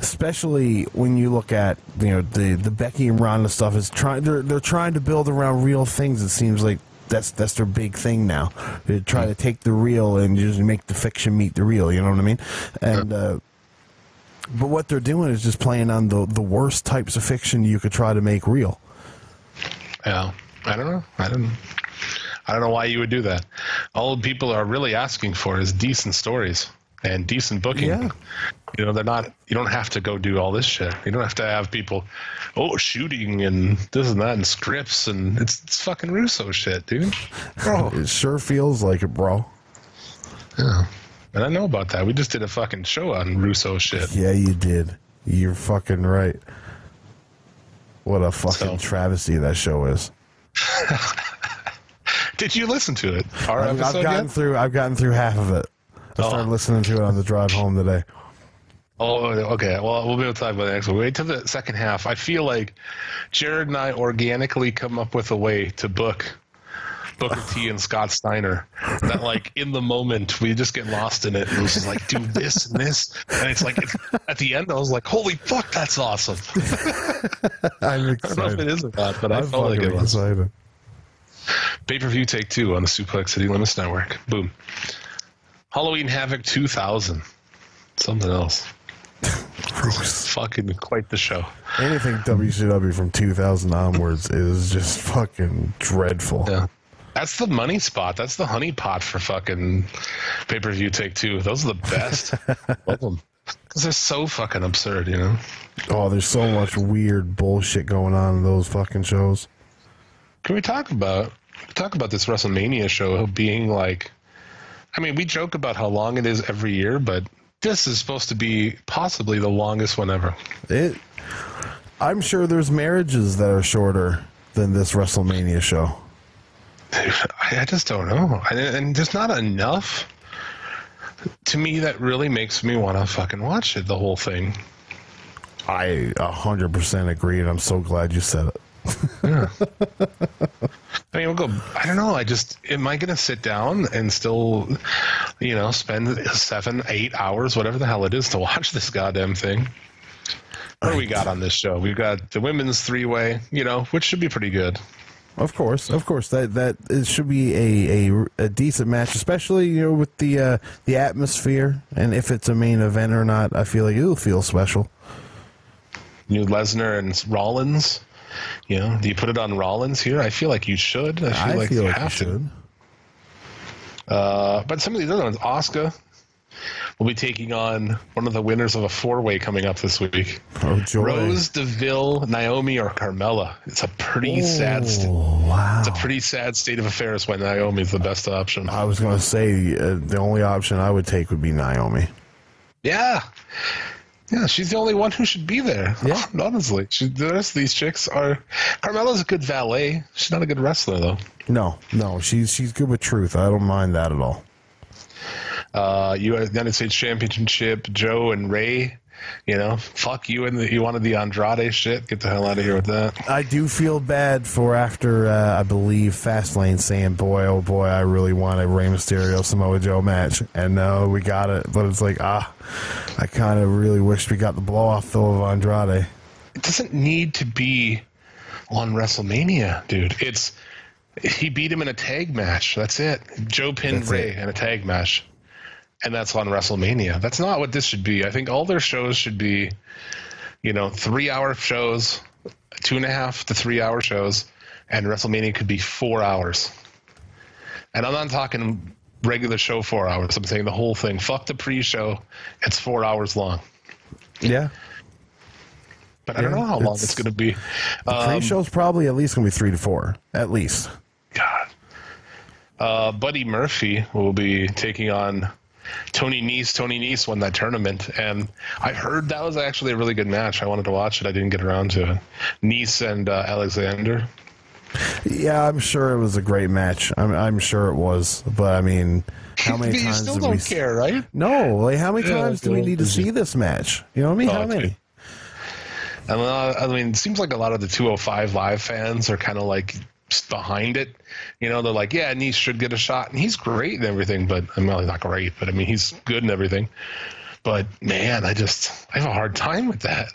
especially when you look at you know the the Becky and Ronda stuff is trying they're they're trying to build around real things. It seems like that's that's their big thing now. They try to take the real and just make the fiction meet the real. You know what I mean? And uh, but what they're doing is just playing on the the worst types of fiction you could try to make real. Yeah, I don't know. I don't. I don't know why you would do that. All people are really asking for is decent stories and decent booking. Yeah. You know, they're not. You don't have to go do all this shit. You don't have to have people, oh, shooting and this and that and scripts and it's, it's fucking Russo shit, dude. Bro. It sure feels like it, bro. yeah. And I know about that. We just did a fucking show on Russo shit. Yeah, you did. You're fucking right. What a fucking So- travesty that show is. Did you listen to it? Our I've, I've gotten yet? through. I've gotten through half of it. I Oh. started listening to it on the drive home today. Oh, okay. Well, we'll be able to talk about that next one. Wait till the second half. I feel like Jared and I organically come up with a way to book Booker T and Scott Steiner. That, like, in the moment, we just get lost in it. And it's just like, do this and this. And it's like, it's, at the end, I was like, holy fuck, that's awesome. I'm I don't know if it is or not, but I I'm felt like it was. excited. Pay per view take two on the Suplex City Limits Network. Boom. Halloween Havoc 2000. Something else. Fucking quite the show. Anything WCW from 2000 onwards is just fucking dreadful. Yeah. That's the money spot. That's the honey pot for fucking pay per view take two. Those are the best. Love them. Because they're so fucking absurd, you know? Oh, there's so much weird bullshit going on in those fucking shows. Can we talk about talk about this WrestleMania show being like I mean, we joke about how long it is every year, but this is supposed to be possibly the longest one ever. It. I'm sure there's marriages that are shorter than this WrestleMania show. I, just don't know. And, and there's not enough to me that really makes me want to fucking watch it, the whole thing. I 100% agree, and I'm so glad you said it. I mean, we'll go. I don't know. I just am I going to sit down and still, you know, spend seven, eight hours, whatever the hell it is, to watch this goddamn thing? What do we got on this show? We've got the women's three way, you know, which should be pretty good. Of course, of course, that that it should be a, a, a decent match, especially you know with the uh, the atmosphere, and if it's a main event or not. I feel like it'll feel special. New Lesnar and Rollins. You know, do you put it on Rollins here? I feel like you should. I feel I like feel you like you have to. should. Uh, but some of these other ones, Asuka will be taking on one of the winners of a four-way coming up this week. Oh joy! Rose Deville, Naomi, or Carmella. It's a pretty sad. St- wow! it's a pretty sad state of affairs when Naomi is the best option. I was going to say uh, the only option I would take would be Naomi. Yeah, yeah, she's the only one who should be there. Yeah. honestly, she, the rest of these chicks are. Carmella's a good valet. She's not a good wrestler though. No, no, she's she's good with truth. I don't mind that at all. Uh, United States Championship, Joe and Rey. You know, fuck you and the, you wanted the Andrade shit. Get the hell out of here with that. I do feel bad for after uh, I believe Fastlane saying, "Boy, oh boy, I really want a Rey Mysterio Samoa Joe match," and no, we got it. But it's like, ah, I kind of really wished we got the blow off though of Andrade. It doesn't need to be on WrestleMania, dude. It's he beat him in a tag match. That's it. Joe pinned That's Rey it. in a tag match, and that's on WrestleMania. That's not what this should be. I think all their shows should be, you know, three-hour shows, two and a half to three-hour shows, and WrestleMania could be four hours. And I'm not talking regular show four hours. I'm saying the whole thing. Fuck the pre-show. It's four hours long. Yeah, But I don't know how long it's- it's going to be. the Um, pre-show's probably at least gonna be three to four, at least. God. Uh, Buddy Murphy will be taking on Tony Nese. Tony Nese won that tournament, and I heard that was actually a really good match. I wanted to watch it. I didn't get around to it. Nese and uh, Alexander. Yeah, I'm sure it was a great match. I'm, I'm sure it was, but I mean, how many times still don't we? care, right? No, like how many Yeah, times do we need to see this match? You know what I mean? Oh, how many? And, uh, I mean, it seems like a lot of the 205 Live fans are kind of like behind it. You know, they're like, yeah, Nese should get a shot, and he's great and everything. But I'm well, he's not great, but I mean, he's good and everything. But man, I just I have a hard time with that.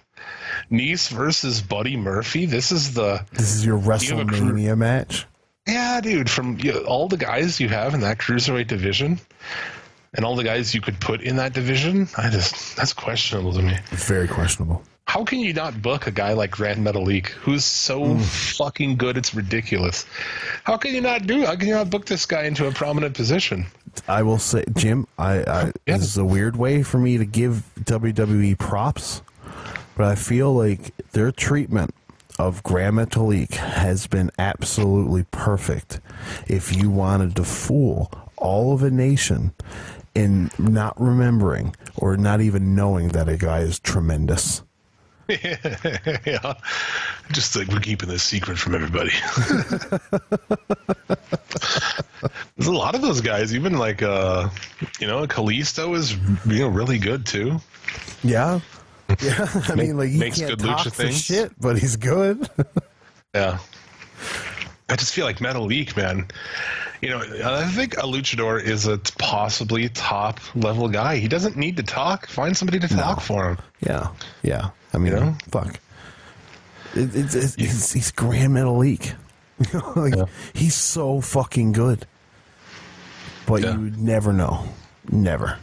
Nese versus Buddy Murphy. This is the This is your you WrestleMania match. yeah, dude. From you know, all the guys you have in that cruiserweight division, and all the guys you could put in that division, I just that's questionable to me. It's very questionable. How can you not book a guy like Grand Metalik who's so hmm. fucking good it's ridiculous? How can you not do? How can you not book this guy into a prominent position? I will say, Jim, I, I Yeah. this is a weird way for me to give WWE props, but I feel like their treatment of Grand Metalik has been absolutely perfect. If you wanted to fool all of a nation in not remembering or not even knowing that a guy is tremendous. yeah, just like we're keeping this secret from everybody. There's a lot of those guys. Even like, uh, you know, Kalisto is you know really good too. Yeah. Yeah, I Make- mean, like he makes can't good talk lucha things. shit, but he's good. Yeah. I just feel like Metalik, man. You know, I think a luchador is a possibly top level guy. He doesn't need to talk. Find somebody to talk for him. Yeah, yeah. I mean, You know? fuck. It, it's it's, he's, he's Grand Metalik. like, Yeah. He's so fucking good. But Yeah. you would never know. Never.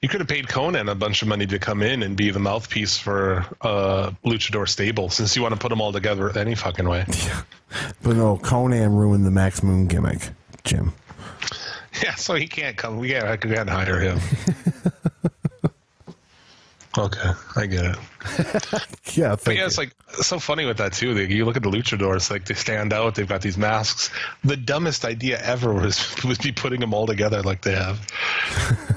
You could have paid Konnan a bunch of money to come in and be the mouthpiece for uh, luchador stable, since you want to put them all together any fucking way. Yeah. But no, Konnan ruined the Max Moon gimmick, Jim. Yeah, so he can't come. We can't, I can't hire him. Okay, I get it. Yeah, But yeah, you. it's like so funny with that too. Like, you look at the luchadors, like they stand out. They've got these masks. The dumbest idea ever was was be putting them all together like they have.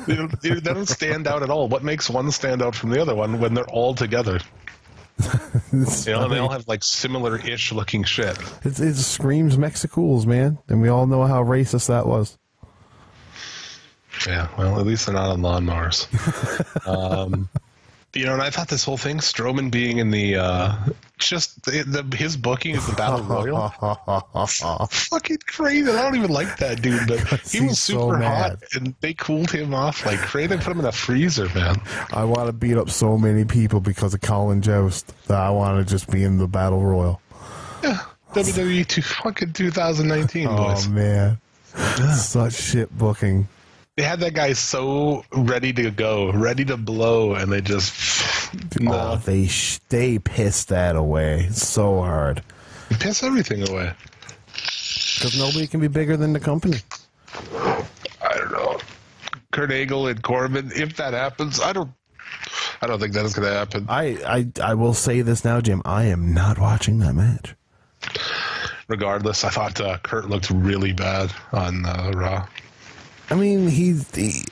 they, don't, they don't stand out at all. What makes one stand out from the other one when they're all together? You know, they all have like similar-ish looking shit. It, it screams Mexicools, man, and we all know how racist that was. Yeah, well, at least they're not on lawnmowers. um, you know, and I thought this whole thing, Strowman being in the uh, just the, the his booking of the battle royal, fucking crazy. I don't even like that dude, but he was super mad. hot, and they cooled him off like crazy. They put him in a freezer, man. I want to beat up so many people because of Colin Jost that I want to just be in the battle royal. Yeah, WWE to fucking 2019, boys. Oh man, such shit booking. They had that guy so ready to go, ready to blow, and they just Oh, no, they sh- they pissed that away so hard piss everything away. because nobody can be bigger than the company. I don't know. Kurt Angle and Corbin. If that happens, I don't. I don't think that is going to happen. I, I I will say this now, Jim. I am not watching that match. Regardless, I thought uh, Kurt looked really bad on uh, Raw. I mean, he's. He,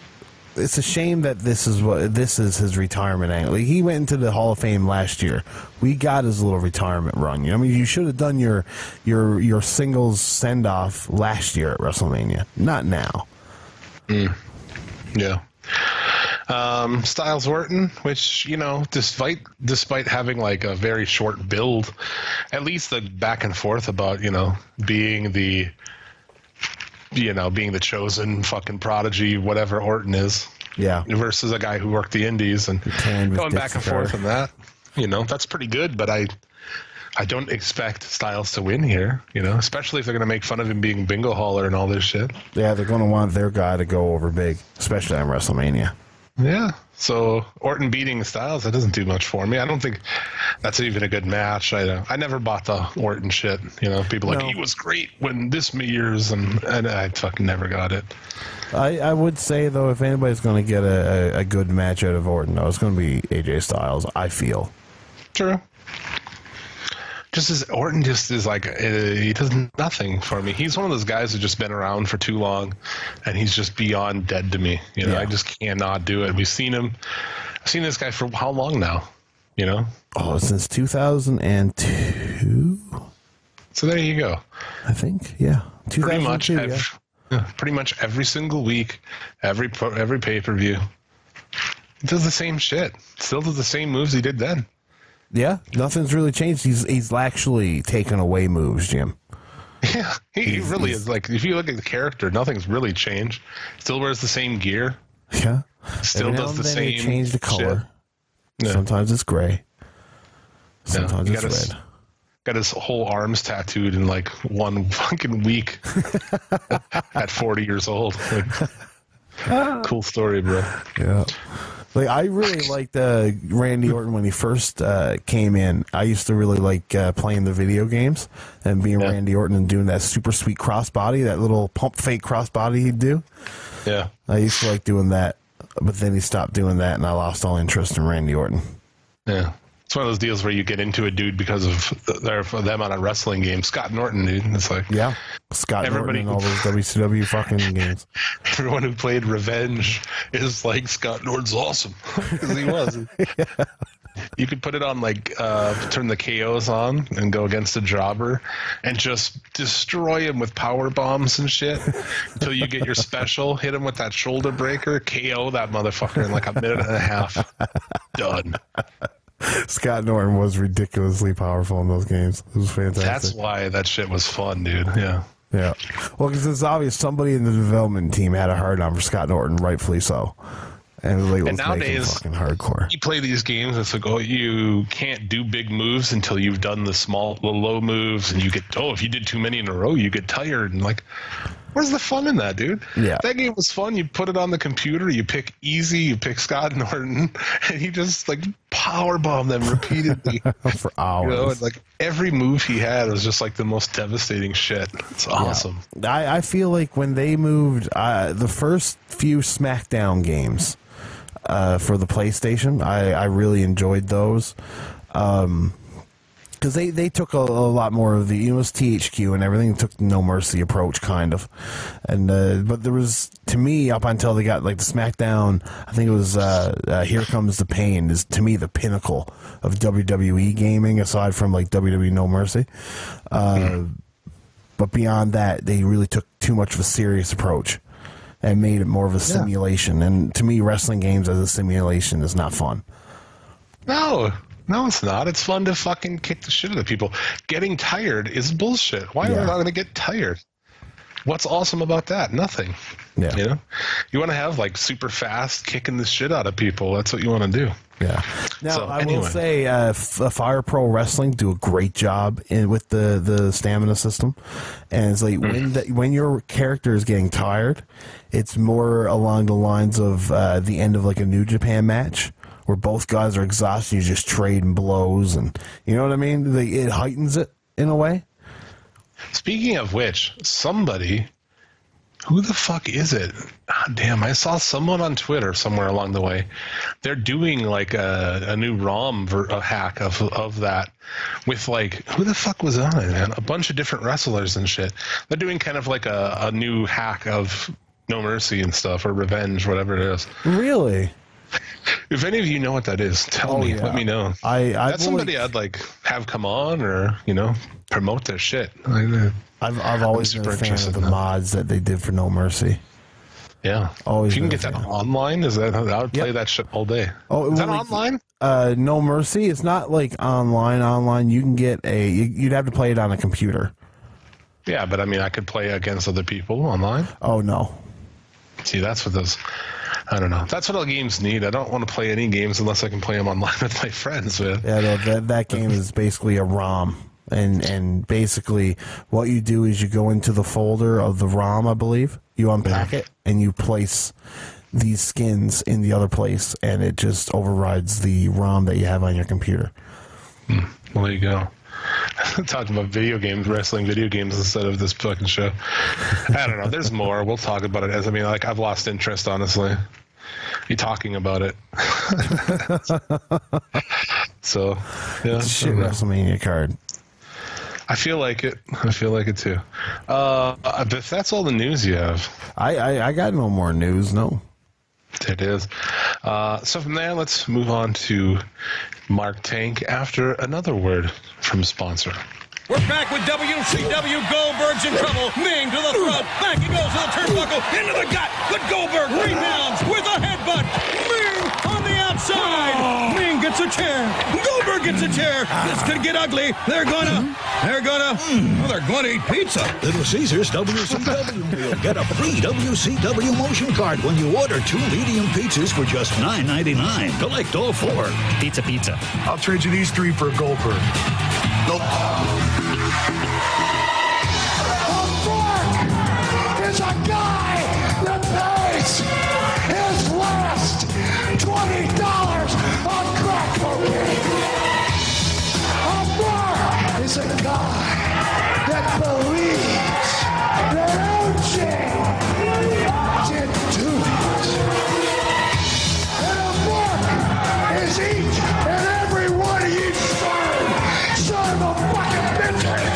it's a shame that this is what this is his retirement angle. He went into the Hall of Fame last year. We got his little retirement run. You know, I mean, you should have done your your your singles send off last year at WrestleMania, not now. Yeah. Um, Styles Orton, which you know, despite despite having like a very short build, at least the back and forth about you know being the you know being the chosen fucking prodigy, whatever Orton is, Yeah, versus a guy who worked the indies and going back and forth on that. You know, that's pretty good, but I I don't expect Styles to win here, you know, especially if they're going to make fun of him being bingo hauler and all this shit. yeah, they're going to want their guy to go over big, especially on WrestleMania. Yeah. So Orton beating Styles, that doesn't do much for me. I don't think that's even a good match. I I never bought the Orton shit. You know, people like No. he was great when this many years, and, and I fucking never got it. I, I would say though, if anybody's going to get a, a, a good match out of Orton, though, it's going to be AJ Styles. I feel. True. Just as Orton just is like uh, he does nothing for me. He's one of those guys who's just been around for too long, and he's just beyond dead to me. You know, Yeah. I just cannot do it. We've seen him. I've seen this guy for how long now? You know. Oh, since 2002, So there you go. I think. Yeah, pretty much 2002. ev- yeah. pretty much every single week, every every pay per view. He does the same shit. Still does the same moves he did then. Yeah, nothing's really changed. He's he's actually taken away moves, Jim. Yeah, he, he really is. Like if you look at the character, nothing's really changed. Still wears the same gear. Yeah. Still Every does the then they same. change the color. Yeah. Sometimes it's gray. Sometimes he it's got his- red. Got his whole arms tattooed in like one fucking week at 40 years old. Cool story, bro. Yeah. Like I really liked uh, Randy Orton when he first uh, came in. I used to really like uh, playing the video games and being Yeah. Randy Orton and doing that super sweet crossbody, that little pump fake crossbody he'd do. Yeah. I used to like doing that, but then he stopped doing that, and I lost all interest in Randy Orton. Yeah. It's one of those deals where you get into a dude because of th- their for them on a wrestling game. Scott Norton, dude. It's like Yeah, Scott Everybody- Norton all those WCW fucking games. everyone who played Revenge is like Scott Norton's awesome because he was. You could put it on like uh, turn the KOs on and go against a jobber and just destroy him with power bombs and shit until you get your special. Hit him with that shoulder breaker, KO that motherfucker in like a minute and a half. Done. Scott Norton was ridiculously powerful in those games. It was fantastic. That's why that shit was fun, dude. Yeah. Yeah. Well, because it's obvious somebody in the development team had a hard on for Scott Norton, rightfully so. And it was like, And let's make him nowadays- fucking hardcore. you play these games, it's like, oh, you can't do big moves until you've done the small, the low moves, and you get, oh, if you did too many in a row, you get tired, and like, where's the fun in that, dude? Yeah. that game was fun. You put it on the computer, you pick easy, you pick Scott Norton, and you just like power bomb them repeatedly. For You hours. know, and like every move he had was just like the most devastating shit. It's awesome. I, I feel like when they moved uh, the first few SmackDown games, uh, for the PlayStation. I, I really enjoyed those. Um, because they, they took a, a lot more of the you know, it was THQ and everything took no mercy approach kind of, and uh, but there was to me up until they got like the SmackDown I think it was uh, uh, Here Comes the Pain is to me the pinnacle of WWE gaming aside from like WWE No Mercy, uh, but beyond that they really took too much of a serious approach and made it more of a simulation. And to me wrestling games as a simulation is not fun. No, no, it's not. It's fun to fucking kick the shit out of people. Getting tired is bullshit. Why are Yeah. we not going to get tired? What's awesome about that? Nothing. Yeah. You know, you want to have like super fast kicking the shit out of people. That's what you want to do. Yeah. Now So, I anyway. will say, uh, uh, Fire Pro Wrestling do a great job in with the the stamina system, and it's like Mm. when the, when your character is getting tired, it's more along the lines of uh, the end of like a New Japan match. Where both guys are exhausted, you just trading blows, and you know what I mean. Like, it heightens it in a way. Speaking of which, somebody, who the fuck is it? Ah, damn, I saw someone on Twitter somewhere along the way. They're doing like a, a new ROM ver- a hack of of that with like who the fuck was on it, man? A bunch of different wrestlers and shit. They're doing kind of like a, a new hack of No Mercy and stuff or Revenge, whatever it is. Really, If any of you know what that is, tell Oh, me. yeah. Let me know. I I've That's somebody I'd like have come on or you know promote their shit. Like, uh, I've I've always been a fan of the that. mods that they did for No Mercy. Yeah. Always if you can get that online, is that I would play Yep. that shit all day. Oh, is that like- online? Uh, No Mercy. It's not like online. Online, you can get a. you- You'd have to play it on a computer. Yeah, but I mean, I could play against other people online. Oh no. See, that's what those. I don't know. That's what all games need. I don't want to play any games unless I can play them online with my friends. With Yeah, no, that that game is basically a ROM, and and basically what you do is you go into the folder of the ROM, I believe. You unpack it and you place these skins in the other place, and it just overrides the ROM that you have on your computer. Hmm. well, there you go. Talking about video games, wrestling video games instead of this fucking show. I don't know. There's more. We'll talk about it as I mean, like I've lost interest, honestly. You talking about it? so, yeah. Shit. WrestleMania card. I feel like it. I feel like it too. Uh, if that's all the news you have, I, I I got no more news. No. It is. Uh, so from there, let's move on to Mark Tank after another word from sponsor. We're back with WCW. Goldberg's in trouble. Ming to the throat. Back he goes to the turnbuckle. Into the gut. But Goldberg rebounds with a headbutt. Ming on the outside. Ming gets a chair. Goldberg gets a chair. This could get ugly. They're gonna. They're gonna. Oh, they're gonna eat pizza. Little Caesars WCW meal. Get a free WCW motion card when you order two medium pizzas for just $9.99. Collect all four. Pizza, pizza. I'll trade you these three for a Goldberg. Nope. A guy that believes that OJ didn't do it. And a mark is each and every one of you son, son of a fucking bitches.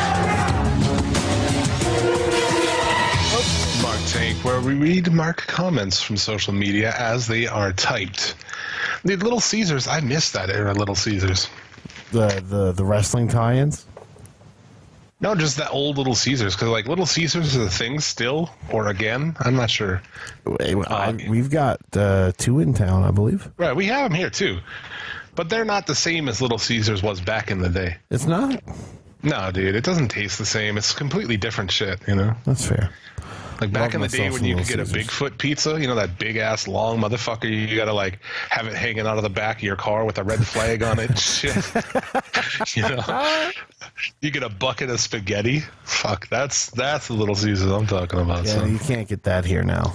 Mark Tank, where we read Mark comments from social media as they are typed. The Little Caesars, I miss that era, Little Caesars. The the the wrestling tie-ins. No, just that old Little Caesars, because like Little Caesars is a thing still, or again, I'm not sure. I- we've got uh, two in town, I believe. Right, we have them here too, but they're not the same as Little Caesars was back in the day. It's not. No, dude, it doesn't taste the same. It's completely different shit, you know. That's fair. Like back in the day when you could get a Caesars. Bigfoot pizza, you know that big ass long motherfucker. You gotta like have it hanging out of the back of your car with a red flag on it. Shit, you know. You get a bucket of spaghetti. Fuck, that's that's the Little Caesars I'm talking about. Yeah, so you can't get that here now.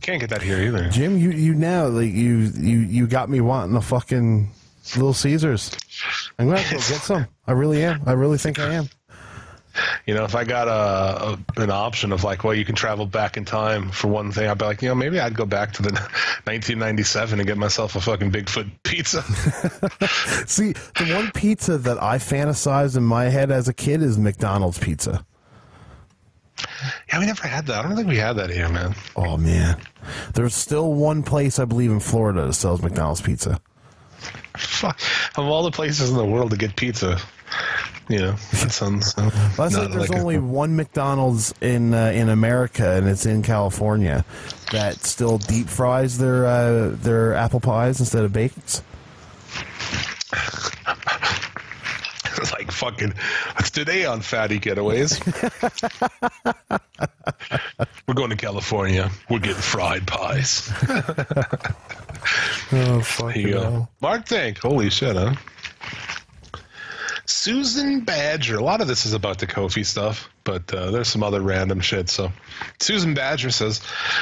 can't get that here either. Jim, you you now like you you you got me wanting a fucking Little Caesars. I'm gonna go get some. I really am. I really think I am. You know, if I got a, a an option of like, well, you can travel back in time for one thing, I'd be like, you know, maybe I'd go back to the 1997 and get myself a fucking Bigfoot pizza. See, the one pizza that I fantasized in my head as a kid is McDonald's pizza. yeah, we never had that. I don't think we had that here, man. Oh man, there's still one place I believe in Florida that sells McDonald's pizza. Fuck. Of all the places in the world to get pizza, you know, that sounds. Uh, not night there's like a- only one McDonald's in uh, in America, and it's in California, that still deep fries their uh, their apple pies instead of bacons. like fucking. It's today on Fatty Getaways. We're going to California. We're getting fried pies. Oh fuck! Mark Tank. Holy shit, huh? Susan Badger. A lot of this is about the Kofi stuff, but uh, there's some other random shit. So, Susan Badger says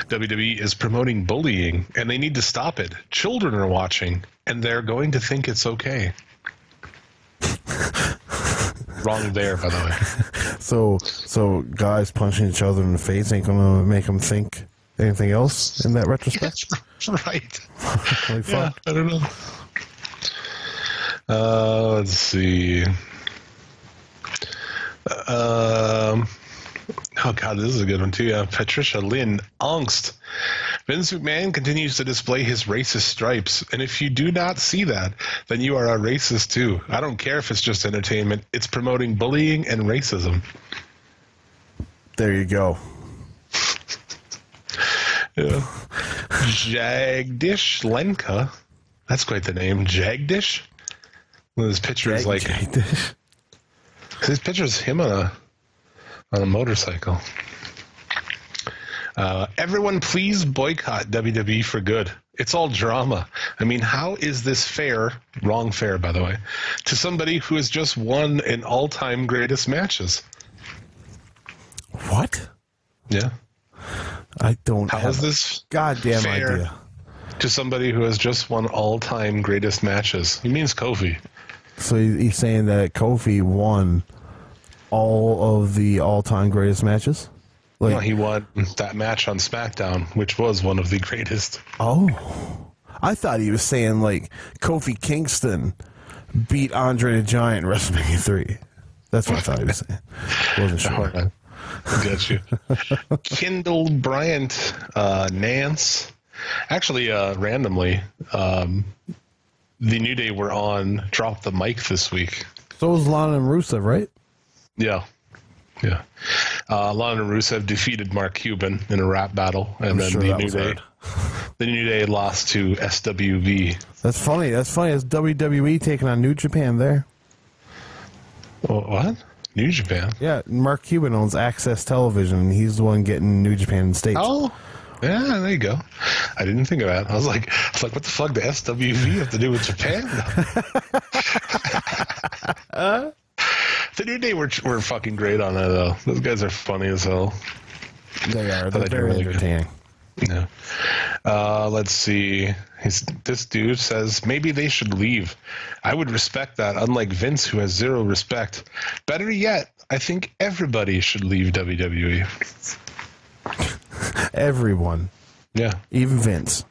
WWE is promoting bullying and they need to stop it. Children are watching and they're going to think it's okay. Wrong there, by the way. So so guys punching each other in the face ain't gonna make them think anything else in that retrospect. right. Holy Yeah! I don't know. Uh, let's see. Um, oh god, this is a good one too. Yeah, Patricia Lynn Angst. Vince McMahon continues to display his racist stripes, and if you do not see that, then you are a racist too. I don't care if it's just entertainment; it's promoting bullying and racism. There you go. Yeah. Jagdish Lenka. That's quite the name. Jagdish. Well, his picture is like his picture is him on a on a motorcycle. Uh, everyone, please boycott WWE for good. It's all drama. I mean, how is this fair? Wrong fair, by the way, to somebody who has just won an all-time greatest matches. What? Yeah. I don't How have is this goddamn idea. to somebody who has just won all-time greatest matches? He means Kofi. So he's saying that Kofi won all of the all-time greatest matches. Like, No, he won that match on SmackDown, which was one of the greatest. oh, I thought he was saying like Kofi Kingston beat Andre the Giant WrestleMania three. That's what I thought he was saying. Wasn't sure. Got you. Kendall Bryant, uh, Nance. Actually, uh, randomly, um, the New Day were on Drop the Mic this week. So was Lana and Rusev, right? Yeah. Yeah. Uh, Lana and Rusev defeated Mark Cuban in a rap battle, and I'm then sure the New Day, the New Day lost to SWV. That's funny. That's funny. It's WWE taking on New Japan there. What? New Japan. Yeah, Mark Cuban owns AXS Television, and he's the one getting New Japan in states. Oh, yeah, there you go. I didn't think of that. I was like, I was like, what the fuck? The SWV have to do with Japan? the New Day were were fucking great on that though. Those guys are funny as hell. They are. they're very really good. entertaining. Yeah. Uh, let's see. He's, this dude says maybe they should leave. I would respect that, unlike Vince, who has zero respect. Better yet, I think everybody should leave WWE. Everyone, Yeah. even Vince.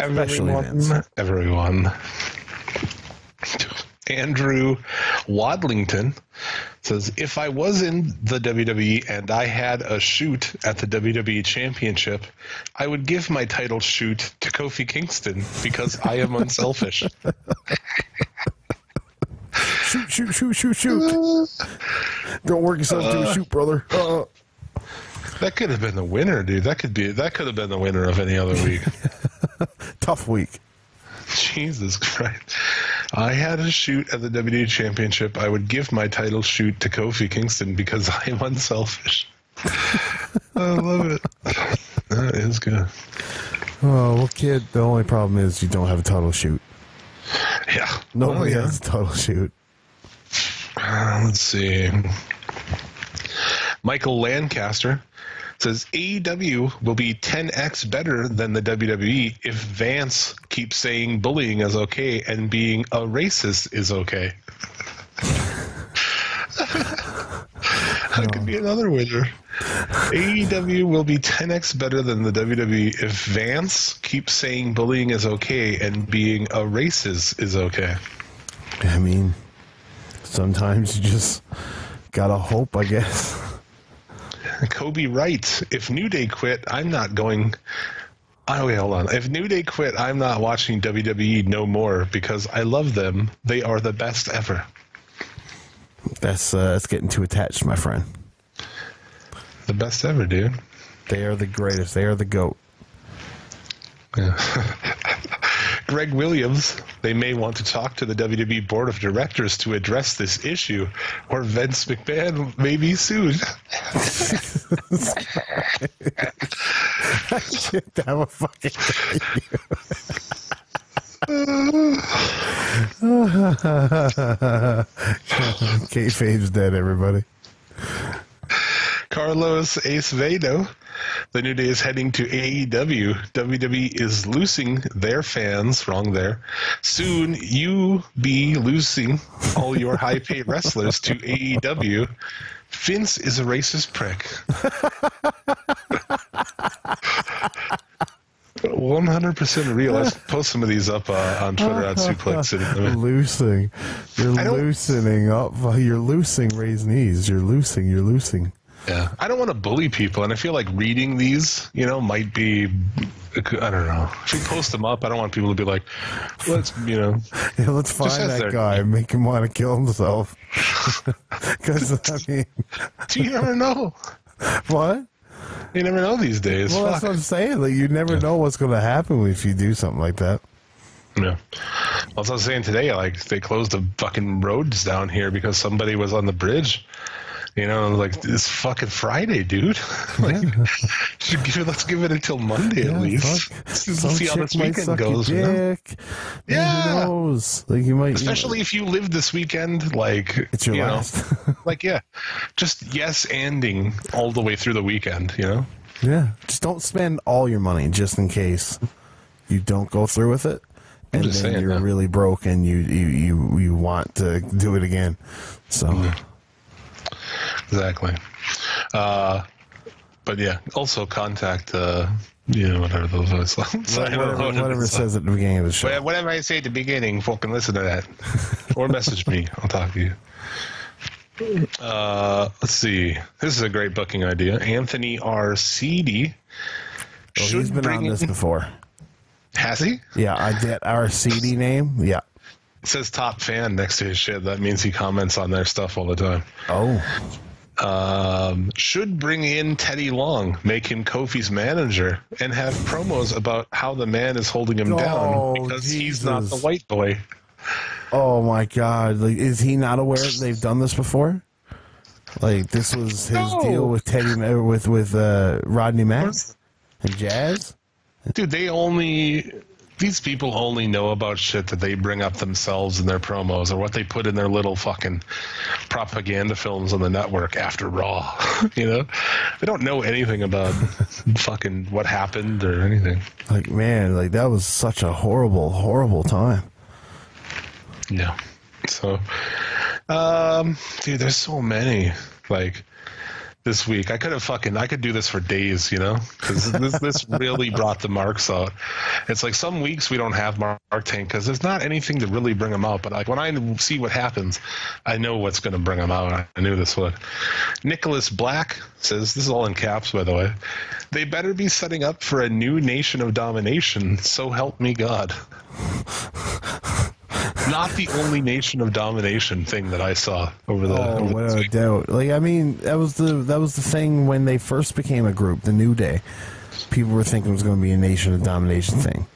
Especially Vince. Everyone. Andrew Wadlington says, If I was in the WWE and I had a shoot at the WWE Championship, I would give my title shoot to Kofi Kingston because I am unselfish. Shoot, shoot, shoot, shoot, shoot. Don't work yourself to a shoot, brother. Uh, that could have been the winner, dude. That could be that could have been the winner of any other week. tough week. Jesus Christ. I had a shoot at the WWE Championship. I would give my title shoot to Kofi Kingston because I am unselfish. I love it. That is good. Oh, well, kid, the only problem is you don't have a title shoot. Yeah. Nobody Oh, yeah. has a title shoot. Uh, let's see. Michael Lancaster says AEW will be 10x better than the WWE if Vance keeps saying bullying is okay and being a racist is okay. That could be another winner. AEW will be 10x better than the WWE if Vance keeps saying bullying is okay and being a racist is okay. I mean, sometimes you just gotta hope, I guess. Kobe writes, if New Day quit, I'm not going. Oh, wait, hold on. If New Day quit, I'm not watching WWE no more because I love them. They are the best ever. That's uh, that's getting too attached, my friend. The best ever, dude. They are the greatest. They are the goat. Greg Williams, they may want to talk to the WWE board of directors to address this issue, or Vince McMahon may be sued. Shit, that was fucking Kayfabe's dead, everybody. Carlos Acevedo, the New Day is heading to AEW. WWE is losing their fans. Wrong there. Soon you be losing all your high paid wrestlers to AEW. Vince is a racist prick. 100% real. Let's post some of these up uh, on Twitter at Suplex City. Limit. Loosing. You're loosening up. You're loosing Ray's knees. You're loosing. You're loosing. Yeah, I don't want to bully people, and I feel like reading these, you know, might be. I don't know. If we post them up, I don't want people to be like, "Let's," you know. Yeah, let's find that their- guy and make him want to kill himself. Because, I mean, do You never know. what? You never know these days. Well, that's what I'm saying. Like, you never know what's going to happen if you do something like that. Yeah. Well, as I was saying today, like they closed the fucking roads down here because somebody was on the bridge. You know, like it's fucking Friday, dude. like, give it, let's give it until Monday at least. Let's see how this weekend goes. You know? Yeah. Who knows? Like, you might. Especially if you live this weekend, like It's your you know, last. like yeah, just yes anding all the way through the weekend. You know, yeah. Just don't spend all your money just in case you don't go through with it. And then you're yeah. really broke and you, you, you, you want to do it again. So, Mm-hmm. Exactly. Uh, but yeah, also contact uh, you know whatever those are. So, whatever, whatever is. says at the beginning of the show. Whatever I say at the beginning, fucking listen to that. or message me. I'll talk to you. Uh, let's see. This is a great booking idea. Anthony R. Seedy. Well, he's been on this in- before. Has he? Yeah, I get our CD name. Yeah. It says top fan next to his shit. That means he comments on their stuff all the time. Oh, Um, should bring in Teddy Long, make him Kofi's manager, and have promos about how the man is holding him Oh, down because he's not the white boy. oh my God! Like, is he not aware they've done this before? Like, this was his No. deal with Teddy with with uh, Rodney Mack and Jazz. Dude, they only these people only know about shit that they bring up themselves in their promos or what they put in their little fucking propaganda films on the network after Raw. you know, they don't know anything about fucking what happened or anything. Like, man, like that was such a horrible, horrible time. Yeah. So, um, dude, there's so many. Like this week, I could have fucking, I could do this for days, you know, because this this really brought the marks out. It's like some weeks we don't have Mark Tank because there's not anything to really bring them out. But like when I see what happens, I know what's going to bring them out. I knew this would. Nicholas Black says this is all in caps, by the way. They better be setting up for a new nation of domination. So help me God. Not the only nation of domination thing that I saw over the. Oh, over without a doubt. Like, I mean, that was the that was the thing when they first became a group, the New Day. People were thinking it was going to be a nation of domination thing.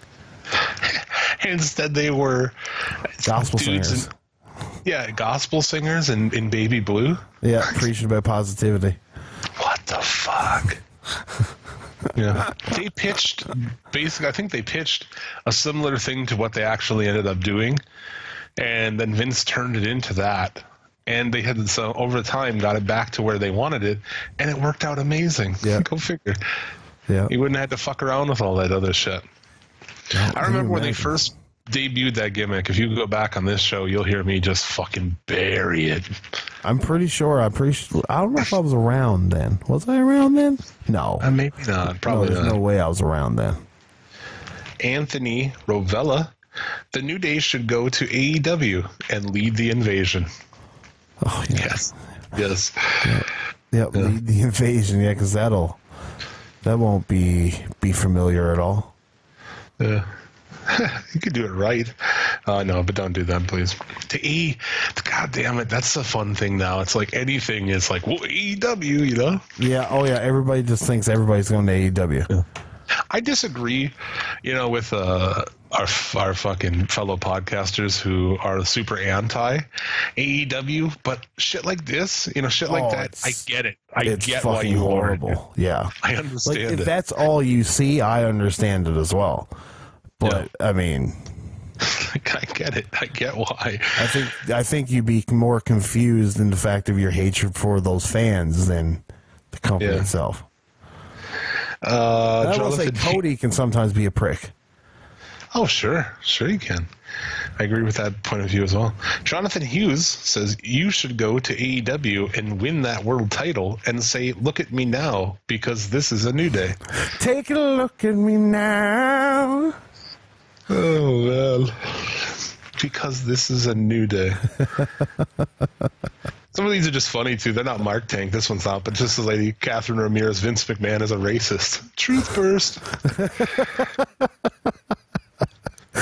Instead, they were Gospel singers. and- yeah, gospel singers in, in Baby Blue. Yeah, preaching about positivity. What the fuck? yeah, they pitched basically. I think they pitched a similar thing to what they actually ended up doing, and then Vince turned it into that. And they had so over time got it back to where they wanted it, and it worked out amazing. Yeah. go figure. Yeah. He wouldn't have to fuck around with all that other shit. I you remember when they first debuted that gimmick. If you go back on this show, you'll hear me just fucking bury it. I'm pretty sure. I'm pretty. Sure, I don't know if I was around then. Was I around then? No. Uh, maybe not. no, Probably there's not. no way I was around then. Anthony Rovella. The New Day should go to AEW and lead the invasion. Oh yeah. Yes. Yes. Yep. The, the invasion. Yeah, because that'll that won't be be familiar at all. Yeah. you could do it right. Uh, no, but don't do that, please. To E, God damn it, that's the fun thing now. It's like anything is like, well, AEW, you know? Yeah. Oh yeah. Everybody just thinks everybody's going to AEW. I disagree, you know, with uh, our our fucking fellow podcasters who are super anti AEW, but shit like this, you know, shit like Oh, that, I get it. I it's get why you are. horrible. Yeah. I understand. Like if it. that's all you see, I understand it as well. But I mean, I get it. I get why. I think I think you'd be more confused in the fact of your hatred for those fans than the company Yeah. itself. Uh, I will say G- Cody can sometimes be a prick. Oh, sure. Sure, you can. I agree with that point of view as well. Jonathan Hughes says you should go to AEW and win that world title and say, look at me now, because this is a new day. Take a look at me now. Oh, well. Because this is a new day. Some of these are just funny, too. They're not Mark Tank. This one's not, but just the lady, Catherine Ramirez, Vince McMahon is a racist. Truth burst.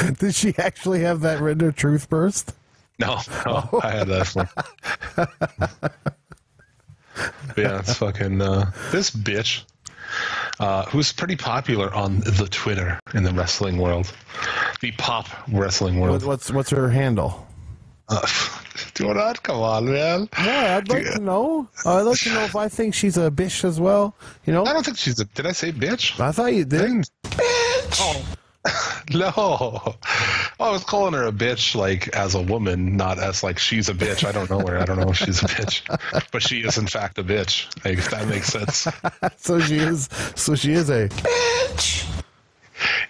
Did she actually have that in Truth Burst? No, no I had that one. Yeah, it's fucking uh, this bitch, uh, who's pretty popular on the Twitter in the wrestling world, the pop wrestling world. what's what's her handle? Uh, do not come on, man. Yeah, I'd like to know. I'd like to know if I think she's a bitch as well. You know, I don't think she's a. Did I say bitch? I thought you did. Bitch. Oh. No, I was calling her a bitch like as a woman, not as like she's a bitch. I don't know her. I don't know if she's a bitch, but she is in fact a bitch. Like if that makes sense. So she is. So she is a. Bitch.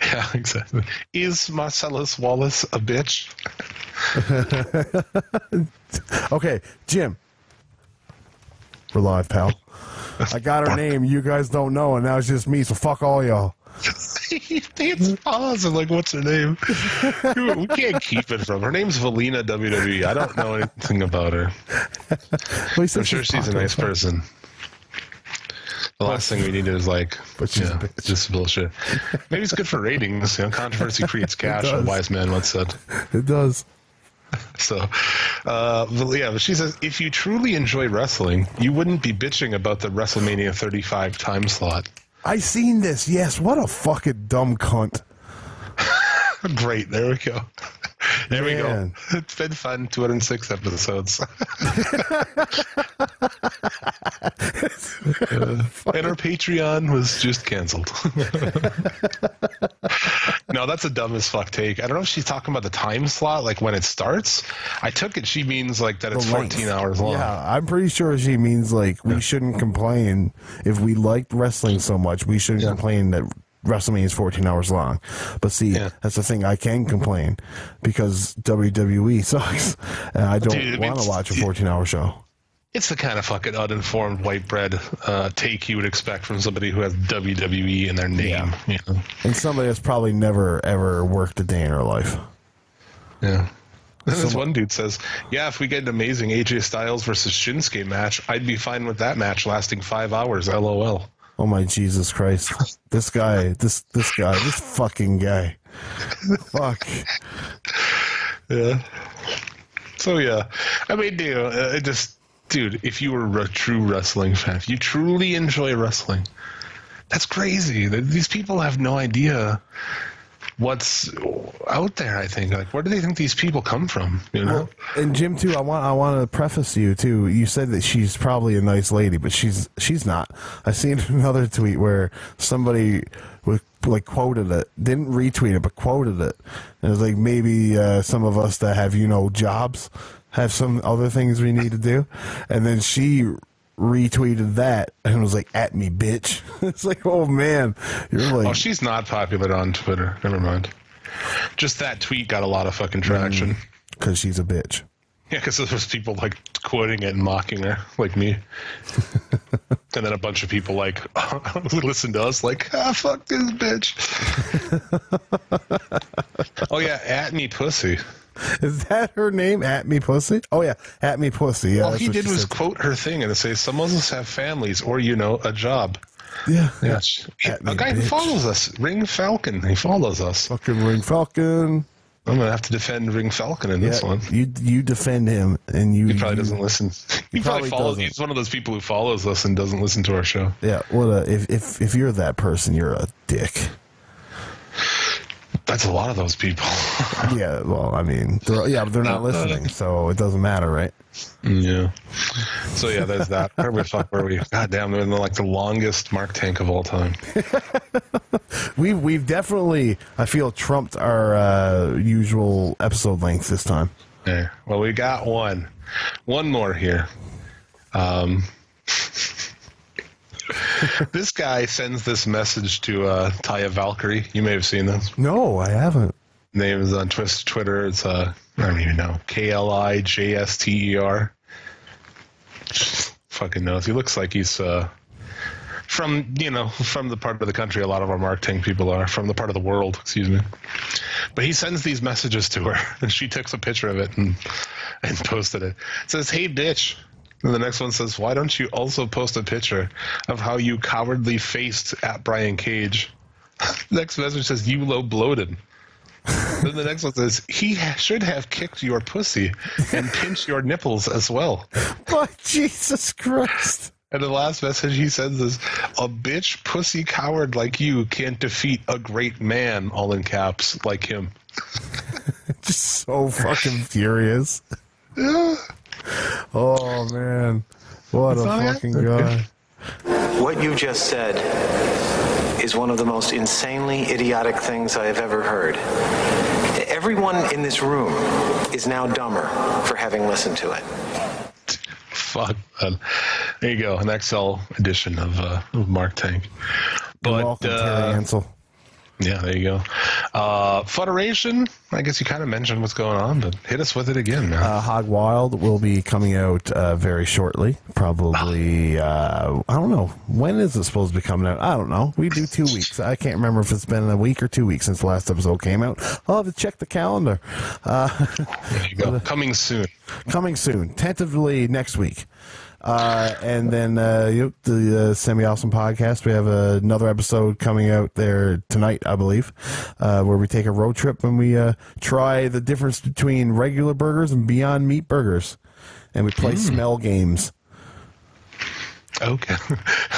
Yeah, exactly. Is Marcellus Wallace a bitch? Okay, Jim. We're live, pal. I got her name. You guys don't know, and now it's just me. So fuck all y'all. It's pause and like, what's her name? we can't keep it from her. name's Valina WWE. I don't know anything about her. Well, he said I'm sure she's a nice person. The last thing we need is like, But she's yeah, just bullshit. Maybe it's good for ratings. You know, controversy creates cash. A wise man once said. It does. So, uh, yeah, but she says if you truly enjoy wrestling, you wouldn't be bitching about the WrestleMania 35 time slot. I seen this. Yes. What a fucking dumb cunt. Great, there we go. There we go. It's been fun. 206 episodes. Uh, and our Patreon was just canceled. no, that's a dumb as fuck take. I don't know if she's talking about the time slot, like when it starts. I took it she means like that it's length. 14 hours long. Yeah, I'm pretty sure she means like we shouldn't complain if we liked wrestling so much. We shouldn't complain that WrestleMania is 14 hours long. But see, Yeah. that's the thing. I can complain because WWE sucks, and I don't I mean, want to watch a 14 hour show. It's the kind of fucking uninformed white bread uh, take you would expect from somebody who has WWE in their name. You know? And somebody that's probably never ever worked a day in her life. Yeah. This one dude says, "Yeah, if we get an amazing AJ Styles versus Shinsuke match, I'd be fine with that match lasting five hours." LOL. Oh my Jesus Christ! This guy, this this guy, this fucking guy. Fuck. Yeah. So yeah, I mean, dude, uh, it just, dude, if you were a true wrestling fan, if you truly enjoy wrestling, that's crazy. These people have no idea what's out there. I think, like, where do they think these people come from? You know? And Jim too, I want I want to preface you too. You said that she's probably a nice lady, but she's she's not. I seen another tweet where somebody was, like quoted it, didn't retweet it, but quoted it. And it was like maybe uh, some of us that have you know jobs have some other things we need to do, and then she retweeted that and was like at me bitch. it's like oh man, you're like Oh, she's not popular on Twitter. Never mind. just that tweet got a lot of fucking traction. Because she's a bitch. Yeah, because there was people like quoting it and mocking her, like me. and then a bunch of people like listen to us, like, ah, fuck this bitch. oh yeah, at me pussy. Is that her name? At me pussy? Oh yeah, at me pussy. Yeah. All he did was said. quote her thing and say, "Some of us have families, or you know, a job." Yeah. Yeah, me, a guy who follows us, Ring Falcon. He follows us. Fucking ring falcon. I'm gonna have to defend Ring Falcon in this Yeah, one. you you defend him, and you He probably you- doesn't listen. He, probably probably, follows. doesn't. He's one of those people who follows us and doesn't listen to our show. Yeah. What a if if if you're that person, you're a dick. That's a lot of those people. Yeah. Well, I mean, they're, yeah, but they're not Not listening, so it doesn't matter, right? yeah. So yeah, there's that. Where we fuck were we? God damn, they're in like the longest Mark tank of all time. We've we've definitely, I feel, trumped our uh, usual episode length this time. Yeah. Well, we got one, one more here. Um, this guy sends this message to uh, Taya Valkyrie. You may have seen this. No, I haven't. Name is on Twist Twitter. It's uh, I don't even know. K L I J S T E R. Fucking knows. He looks like he's uh, from you know from the part of the country. A lot of our marketing people are from the part of the world. Excuse me. But he sends these messages to her, and she takes a picture of it and and posted it. It says, "Hey, bitch." And the next one says, "Why don't you also post a picture of how you cowardly faced at Brian Cage?" next message says, "You low bloated." then the next one says, "He ha- should have kicked your pussy and pinched your nipples as well." But Jesus Christ! And the last message he sends is, "A bitch pussy coward like you can't defeat a great man." All in caps, like him. Just so fucking furious. Oh man, what a fucking happening. guy! What you just said is one of the most insanely idiotic things I have ever heard. Everyone in this room is now dumber for having listened to it. Fuck. Man. There you go, an XL edition of, uh, of Mark Tank. You're But welcome, uh, Terry Ansel. Yeah, there you go. Uh, Federation. I guess you kind of mentioned what's going on, but hit us with it again, man. Uh, Hog Wild will be coming out uh, very shortly. Probably, uh, I don't know. When is it supposed to be coming out? I don't know. We do two weeks. I can't remember if it's been a week or two weeks since the last episode came out. I'll have to check the calendar. Uh, there you go. Coming soon. coming soon, tentatively next week. Uh, and then uh, yep, the uh, semi awesome podcast. We have another episode coming out there tonight, I believe, uh, where we take a road trip and we uh, try the difference between regular burgers and Beyond Meat burgers, and we play smell games. Okay.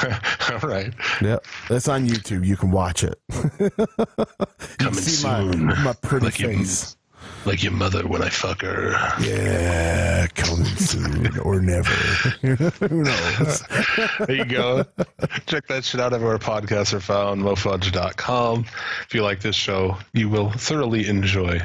All right. Yep, that's on YouTube. You can watch it. you Coming see my, soon. my pretty Like face. Like your mother when I fuck her. Yeah, coming soon or never. Who knows? There you go. Check that shit out everywhere podcasts are found, mofudge.com. If you like this show, you will thoroughly enjoy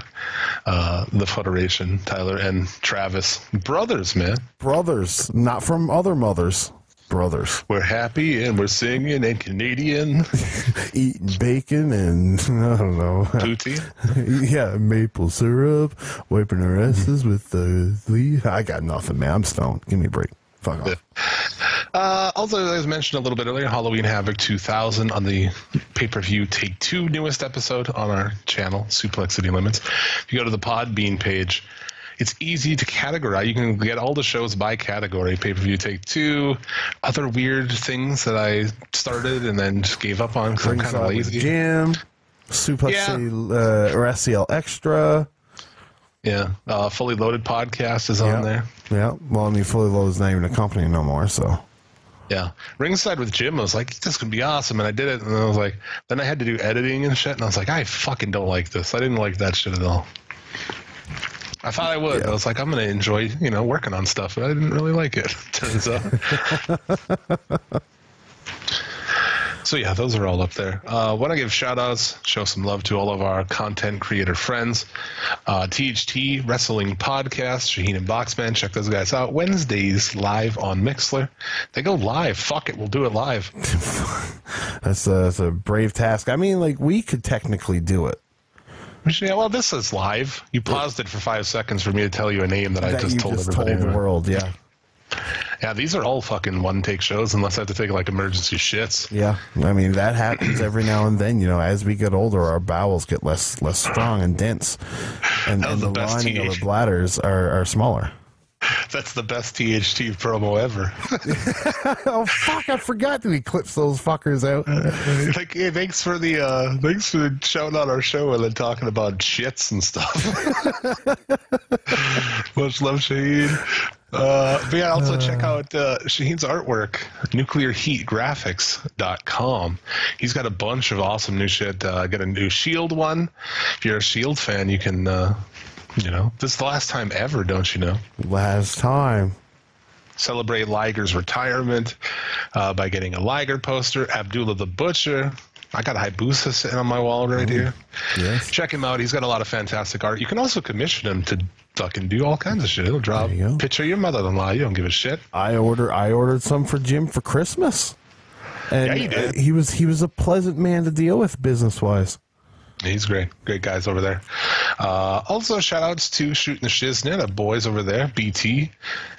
uh, the Federation, Tyler and Travis. Brothers, man. Brothers, not from other mothers. Brothers. We're happy and we're singing and Canadian. eating bacon and I don't know. Pootie. yeah, maple syrup, wiping our asses with the. the I got nothing, man. I'm stoned. Give me a break. Fuck off. Uh, also, as mentioned a little bit earlier, Halloween Havoc 2000 on the pay per view Take Two newest episode on our channel, Suplex City Limits. If you go to the Podbean page, it's easy to categorize. You can get all the shows by category pay per view Take Two, other weird things that I started and then just gave up on because I'm kind of with lazy. Jim, Suplex Yeah. City, uh, or SCL Extra. Yeah. Uh, Fully Loaded Podcast is on there. Yeah. Well, I mean, Fully Loaded is not even a company no more, so. Yeah. Ringside with Jim, I was like, this could be awesome. And I did it. And I was like, then I had to do editing and shit. And I was like, I fucking don't like this. I didn't like that shit at all. I thought I would. I was like, I'm going to enjoy, you know, working on stuff. But I didn't really like it, turns out. so, yeah, those are all up there. Uh, want to give shout outs, show some love to all of our content creator friends. Uh, THT Wrestling Podcast, Shaheen and Boxman. Check those guys out. Wednesdays live on Mixer. They go live. Fuck it. We'll do it live. That's a, that's a brave task. I mean, like, we could technically do it. Yeah, well, this is live. You paused it for five seconds for me to tell you a name that, I just told just everybody. told the world. Yeah, Yeah, these are all fucking one take shows unless I have to take like emergency shits. yeah. I mean that happens every now and then. You know, as we get older, our bowels get less less strong and dense, and, and the the lining of the bladders are, are smaller. That's the best THT promo ever. oh fuck! I forgot to eclipse those fuckers out. like, hey, thanks for the uh thanks for shouting out our show and then talking about shits and stuff. Much love, Shaheen. Uh, but yeah, also check out uh, Shaheen's artwork, nuclearheatgraphics.com. He's got a bunch of awesome new shit. Uh, got a new Shield one. If you're a Shield fan, you can, uh, you know, this is the last time ever, don't you know? Last time. celebrate Liger's retirement uh, by getting a Liger poster. Abdullah the Butcher. I got Hayabusa sitting on my wall right here. Yes. Check him out. He's got a lot of fantastic art. You can also commission him to fucking do all kinds of shit. He'll draw you a picture of your mother-in-law. You don't give a shit. I order. I ordered some for Jim for Christmas, and Yeah, you did. he was he was a pleasant man to deal with business wise. He's great. Great guys over there. Uh, also, shout outs to Shooting the Shiznit, the boys over there, BT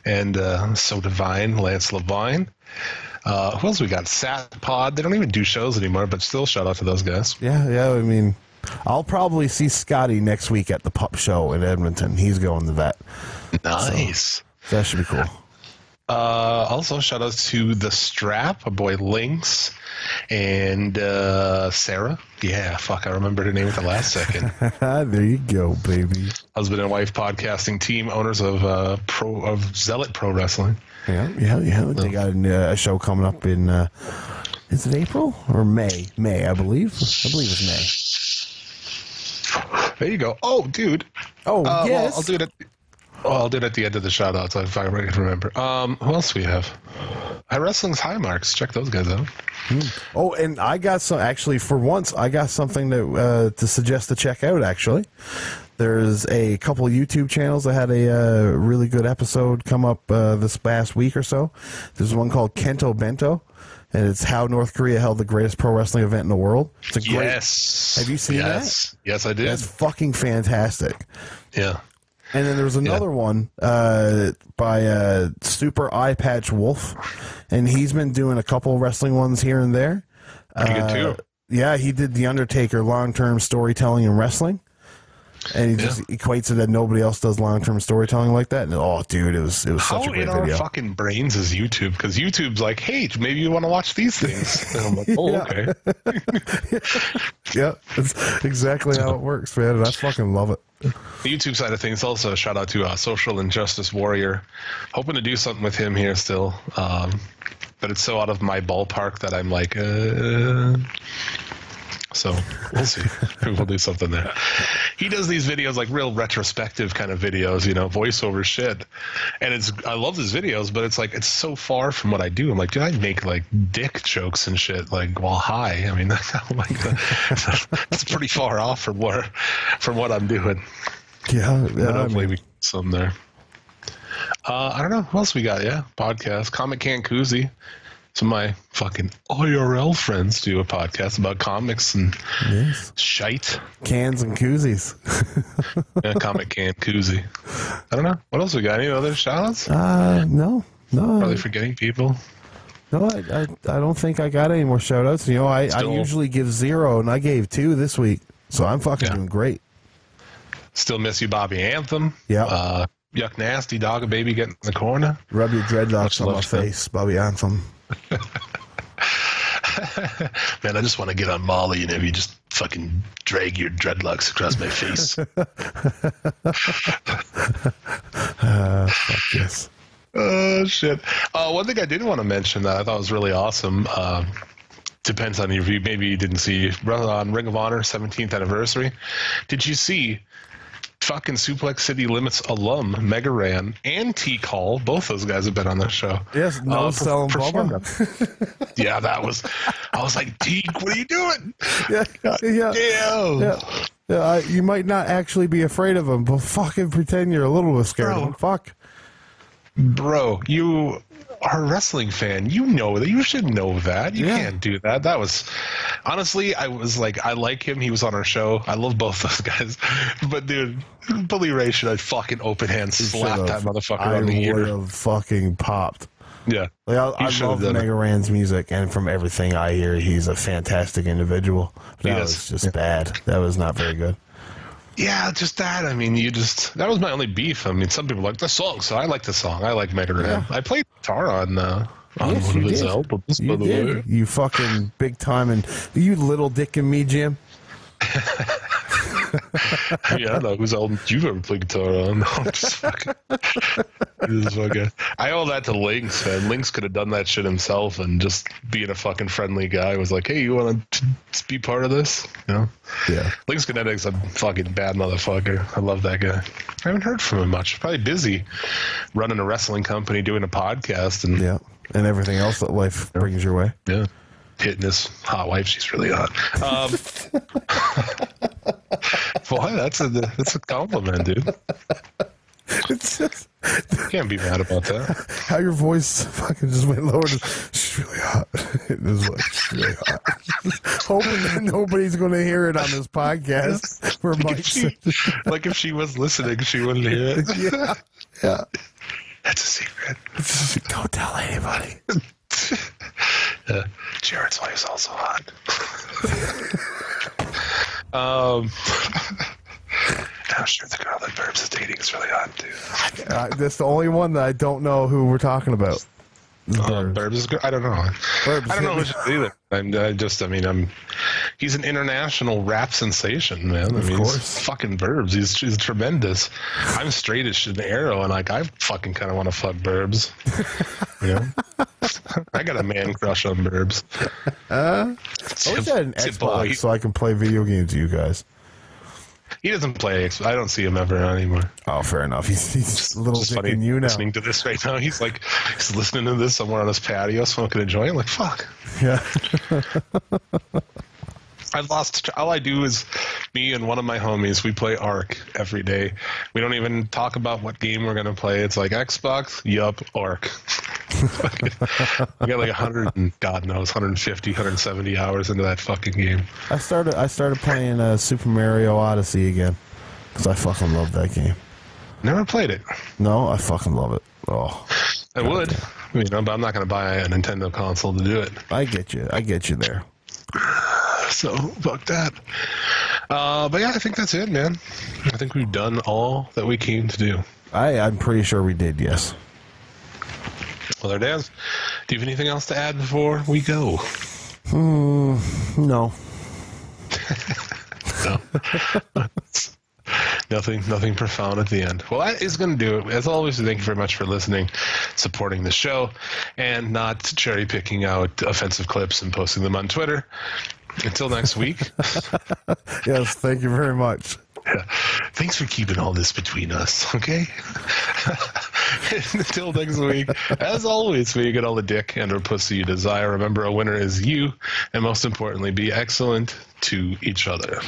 and uh, So Divine, Lance Levine. Uh, who else we got? Sat Pod. They don't even do shows anymore, but still shout out to those guys. Yeah, yeah. I mean, I'll probably see Scotty next week at the Pup Show in Edmonton. He's going to that. Nice. That should be cool. Uh, also, shout out to the Strap, a boy Lynx, and uh, Sarah. Yeah, fuck, I remembered her name at the last second. there you go, baby. Husband and wife podcasting team, owners of uh, pro of Zealot Pro Wrestling. Yeah, yeah, yeah. They got a, a show coming up in. Uh, is it April or May? May, I believe. I believe it's May. There you go. Oh, dude. Oh, Uh, well, yes. I'll do it. At, oh, I'll do it at the end of the shout outs if I can remember. Um, who else we have? High Wrestling's High Marks. Check those guys out. Oh, and I got some. Actually, for once, I got something to uh, to suggest to check out. Actually, there's a couple YouTube channels that had a uh, really good episode come up uh, this past week or so. There's one called Kento Bento, and it's how North Korea held the greatest pro wrestling event in the world. It's a great. Yes. Have you seen that? yes. Yes, I did. That's fucking fantastic. yeah. And then there was another one uh, by uh, Super Eyepatch Wolf, and he's been doing a couple wrestling ones here and there. Pretty good, Uh, too. Yeah, he did the Undertaker long term storytelling and wrestling, and he just equates it that nobody else does long term storytelling like that. And oh, dude, it was it was How such a great in our video. fucking brains is YouTube? Because YouTube's like, hey, maybe you want to watch these things. And I'm like, oh, Yeah. okay. yeah, that's exactly how it works, man. And I fucking love it. The YouTube side of things, also shout out to uh, Social Injustice Warrior. Hoping to do something with him here still. Um, but it's so out of my ballpark that I'm like, uh. So we'll see. we'll do something there. He does these videos like real retrospective kind of videos, you know, voiceover shit. And it's I love his videos, but it's like it's so far from what I do. I'm like, dude, I make like dick jokes and shit like while high. I mean, that's like that's pretty far off from where from what I'm doing. Yeah, yeah. I mean, we some there. Uh, I don't know. What else we got? Yeah, podcast. Comic Can Koozie. Some of my fucking IRL friends do a podcast about comics and yes. shite. cans and koozies. Yeah, Comic Can Koozie. I don't know. What else we got? Any other shout outs? uh, no, no. Probably forgetting people. No, I, I, I don't think I got any more shout outs. You know, I, I usually give zero, and I gave two this week. So I'm fucking Yeah. doing great. Still miss you, Bobby Anthem. Yeah. Uh, Yuck Nasty, Dog a Baby Getting in the Corner. Rub your dreadlocks Much on my face, Bobby Anthem. Man, I just want to get on Molly and have you just fucking drag your dreadlocks across my face. Uh, fuck yes. Oh shit! Uh, one thing I did want to mention that I thought was really awesome. Um, depends on your view. Maybe you didn't see on Ring of Honor 17th anniversary. Did you see fucking Suplex City Limits alum Mega Ran and T Call? Both those guys have been on this show. Yes, no Uh, selling Bubba. yeah, that was. I was like, Deke, what are you doing? Yeah, yeah, Damn. yeah. yeah I, you might not actually be afraid of him, but fucking pretend you're a little bit scared of him. Fuck. Bro, you are a wrestling fan. You know that. You should know that. You Yeah. can't do that. That was honestly, I was like, I like him. He was on our show. I love both those guys. But dude, Bully Ray should have fucking open hand slapped that motherfucker I on the would have fucking popped. Yeah. Like, I, I love. Mega Ran's music, and from everything I hear, he's a fantastic individual. That He was just bad. That was not very good. Yeah, just that. I mean, you just that was my only beef. I mean, some people like the song, so I like the song. I like Mega Ran. I played guitar on uh, on Yes, one of his did. albums. You by the way. You fucking big time, and you little dick and me, Jim. yeah, I don't know whose album you've ever played guitar on. I'm just fucking. Just fucking- I owe that to Lynx, man. Lynx could have done that shit himself and just being a fucking friendly guy was like, hey, you want to be part of this? You know? Yeah. Lynx Kinetic's a fucking bad motherfucker. I love that guy. I haven't heard from him much. Probably busy running a wrestling company, doing a podcast, and Yeah. And everything else that life brings your way. yeah, hitting his hot wife. She's really hot. Um, boy, that's a that's a compliment, dude. It's just Can't be mad about that. how your voice fucking just went lower. She's really hot. It was like, she's really hot. Hoping that nobody's going to hear it on this podcast. Where If Mike she, like if she was listening, she wouldn't hear it. yeah, yeah. That's a secret. Don't tell anybody. Uh, Jared's wife's also hot. um, I'm sure the girl that Burbs is dating is really hot too. Uh, that's the only one that I don't know who we're talking about. Uh, Burbs is good. I don't know. Burbs, I don't know either. I'm I just. I mean, I'm. He's an international rap sensation, man. I Of mean, course. he's fucking Burbs. He's he's tremendous. I'm straight as an arrow, and like I fucking kind of want to fuck Burbs. You know, I got a man crush on Burbs. Uh, I wish I had an Xbox so I can play video games with you guys. He doesn't play. I don't see him ever anymore. Oh, fair enough. He's, he's a little dick funny you now. listening to this right now. He's like, he's listening to this somewhere on his patio, smoking a joint. Like, fuck. Yeah. I've lost. All I do is me and one of my homies. We play Ark every day. We don't even talk about what game we're gonna play. It's like Xbox. Yup, Ark. we got like 100 and God knows 150, 170 hours into that fucking game. I started I started playing uh, Super Mario Odyssey again because I fucking love that game. Never played it. No, I fucking love it. Oh, I would, you know, but I'm not gonna buy a Nintendo console to do it. I get you. I get you there. So fuck that. Uh, but yeah, I think that's it, man. I think we've done all that we came to do. I I'm pretty sure we did. Yes. Well, there it is. Do you have anything else to add before we go? Hmm. No. No. nothing, nothing profound at the end. Well, that is going to do it. As always, thank you very much for listening, supporting the show, and not cherry picking out offensive clips and posting them on Twitter. Until next week. Yes. Thank you very much. Thanks for keeping all this between us, okay? Until next week, as always, may you get all the dick and or pussy you desire. Remember, a winner is you, and most importantly, be excellent to each other.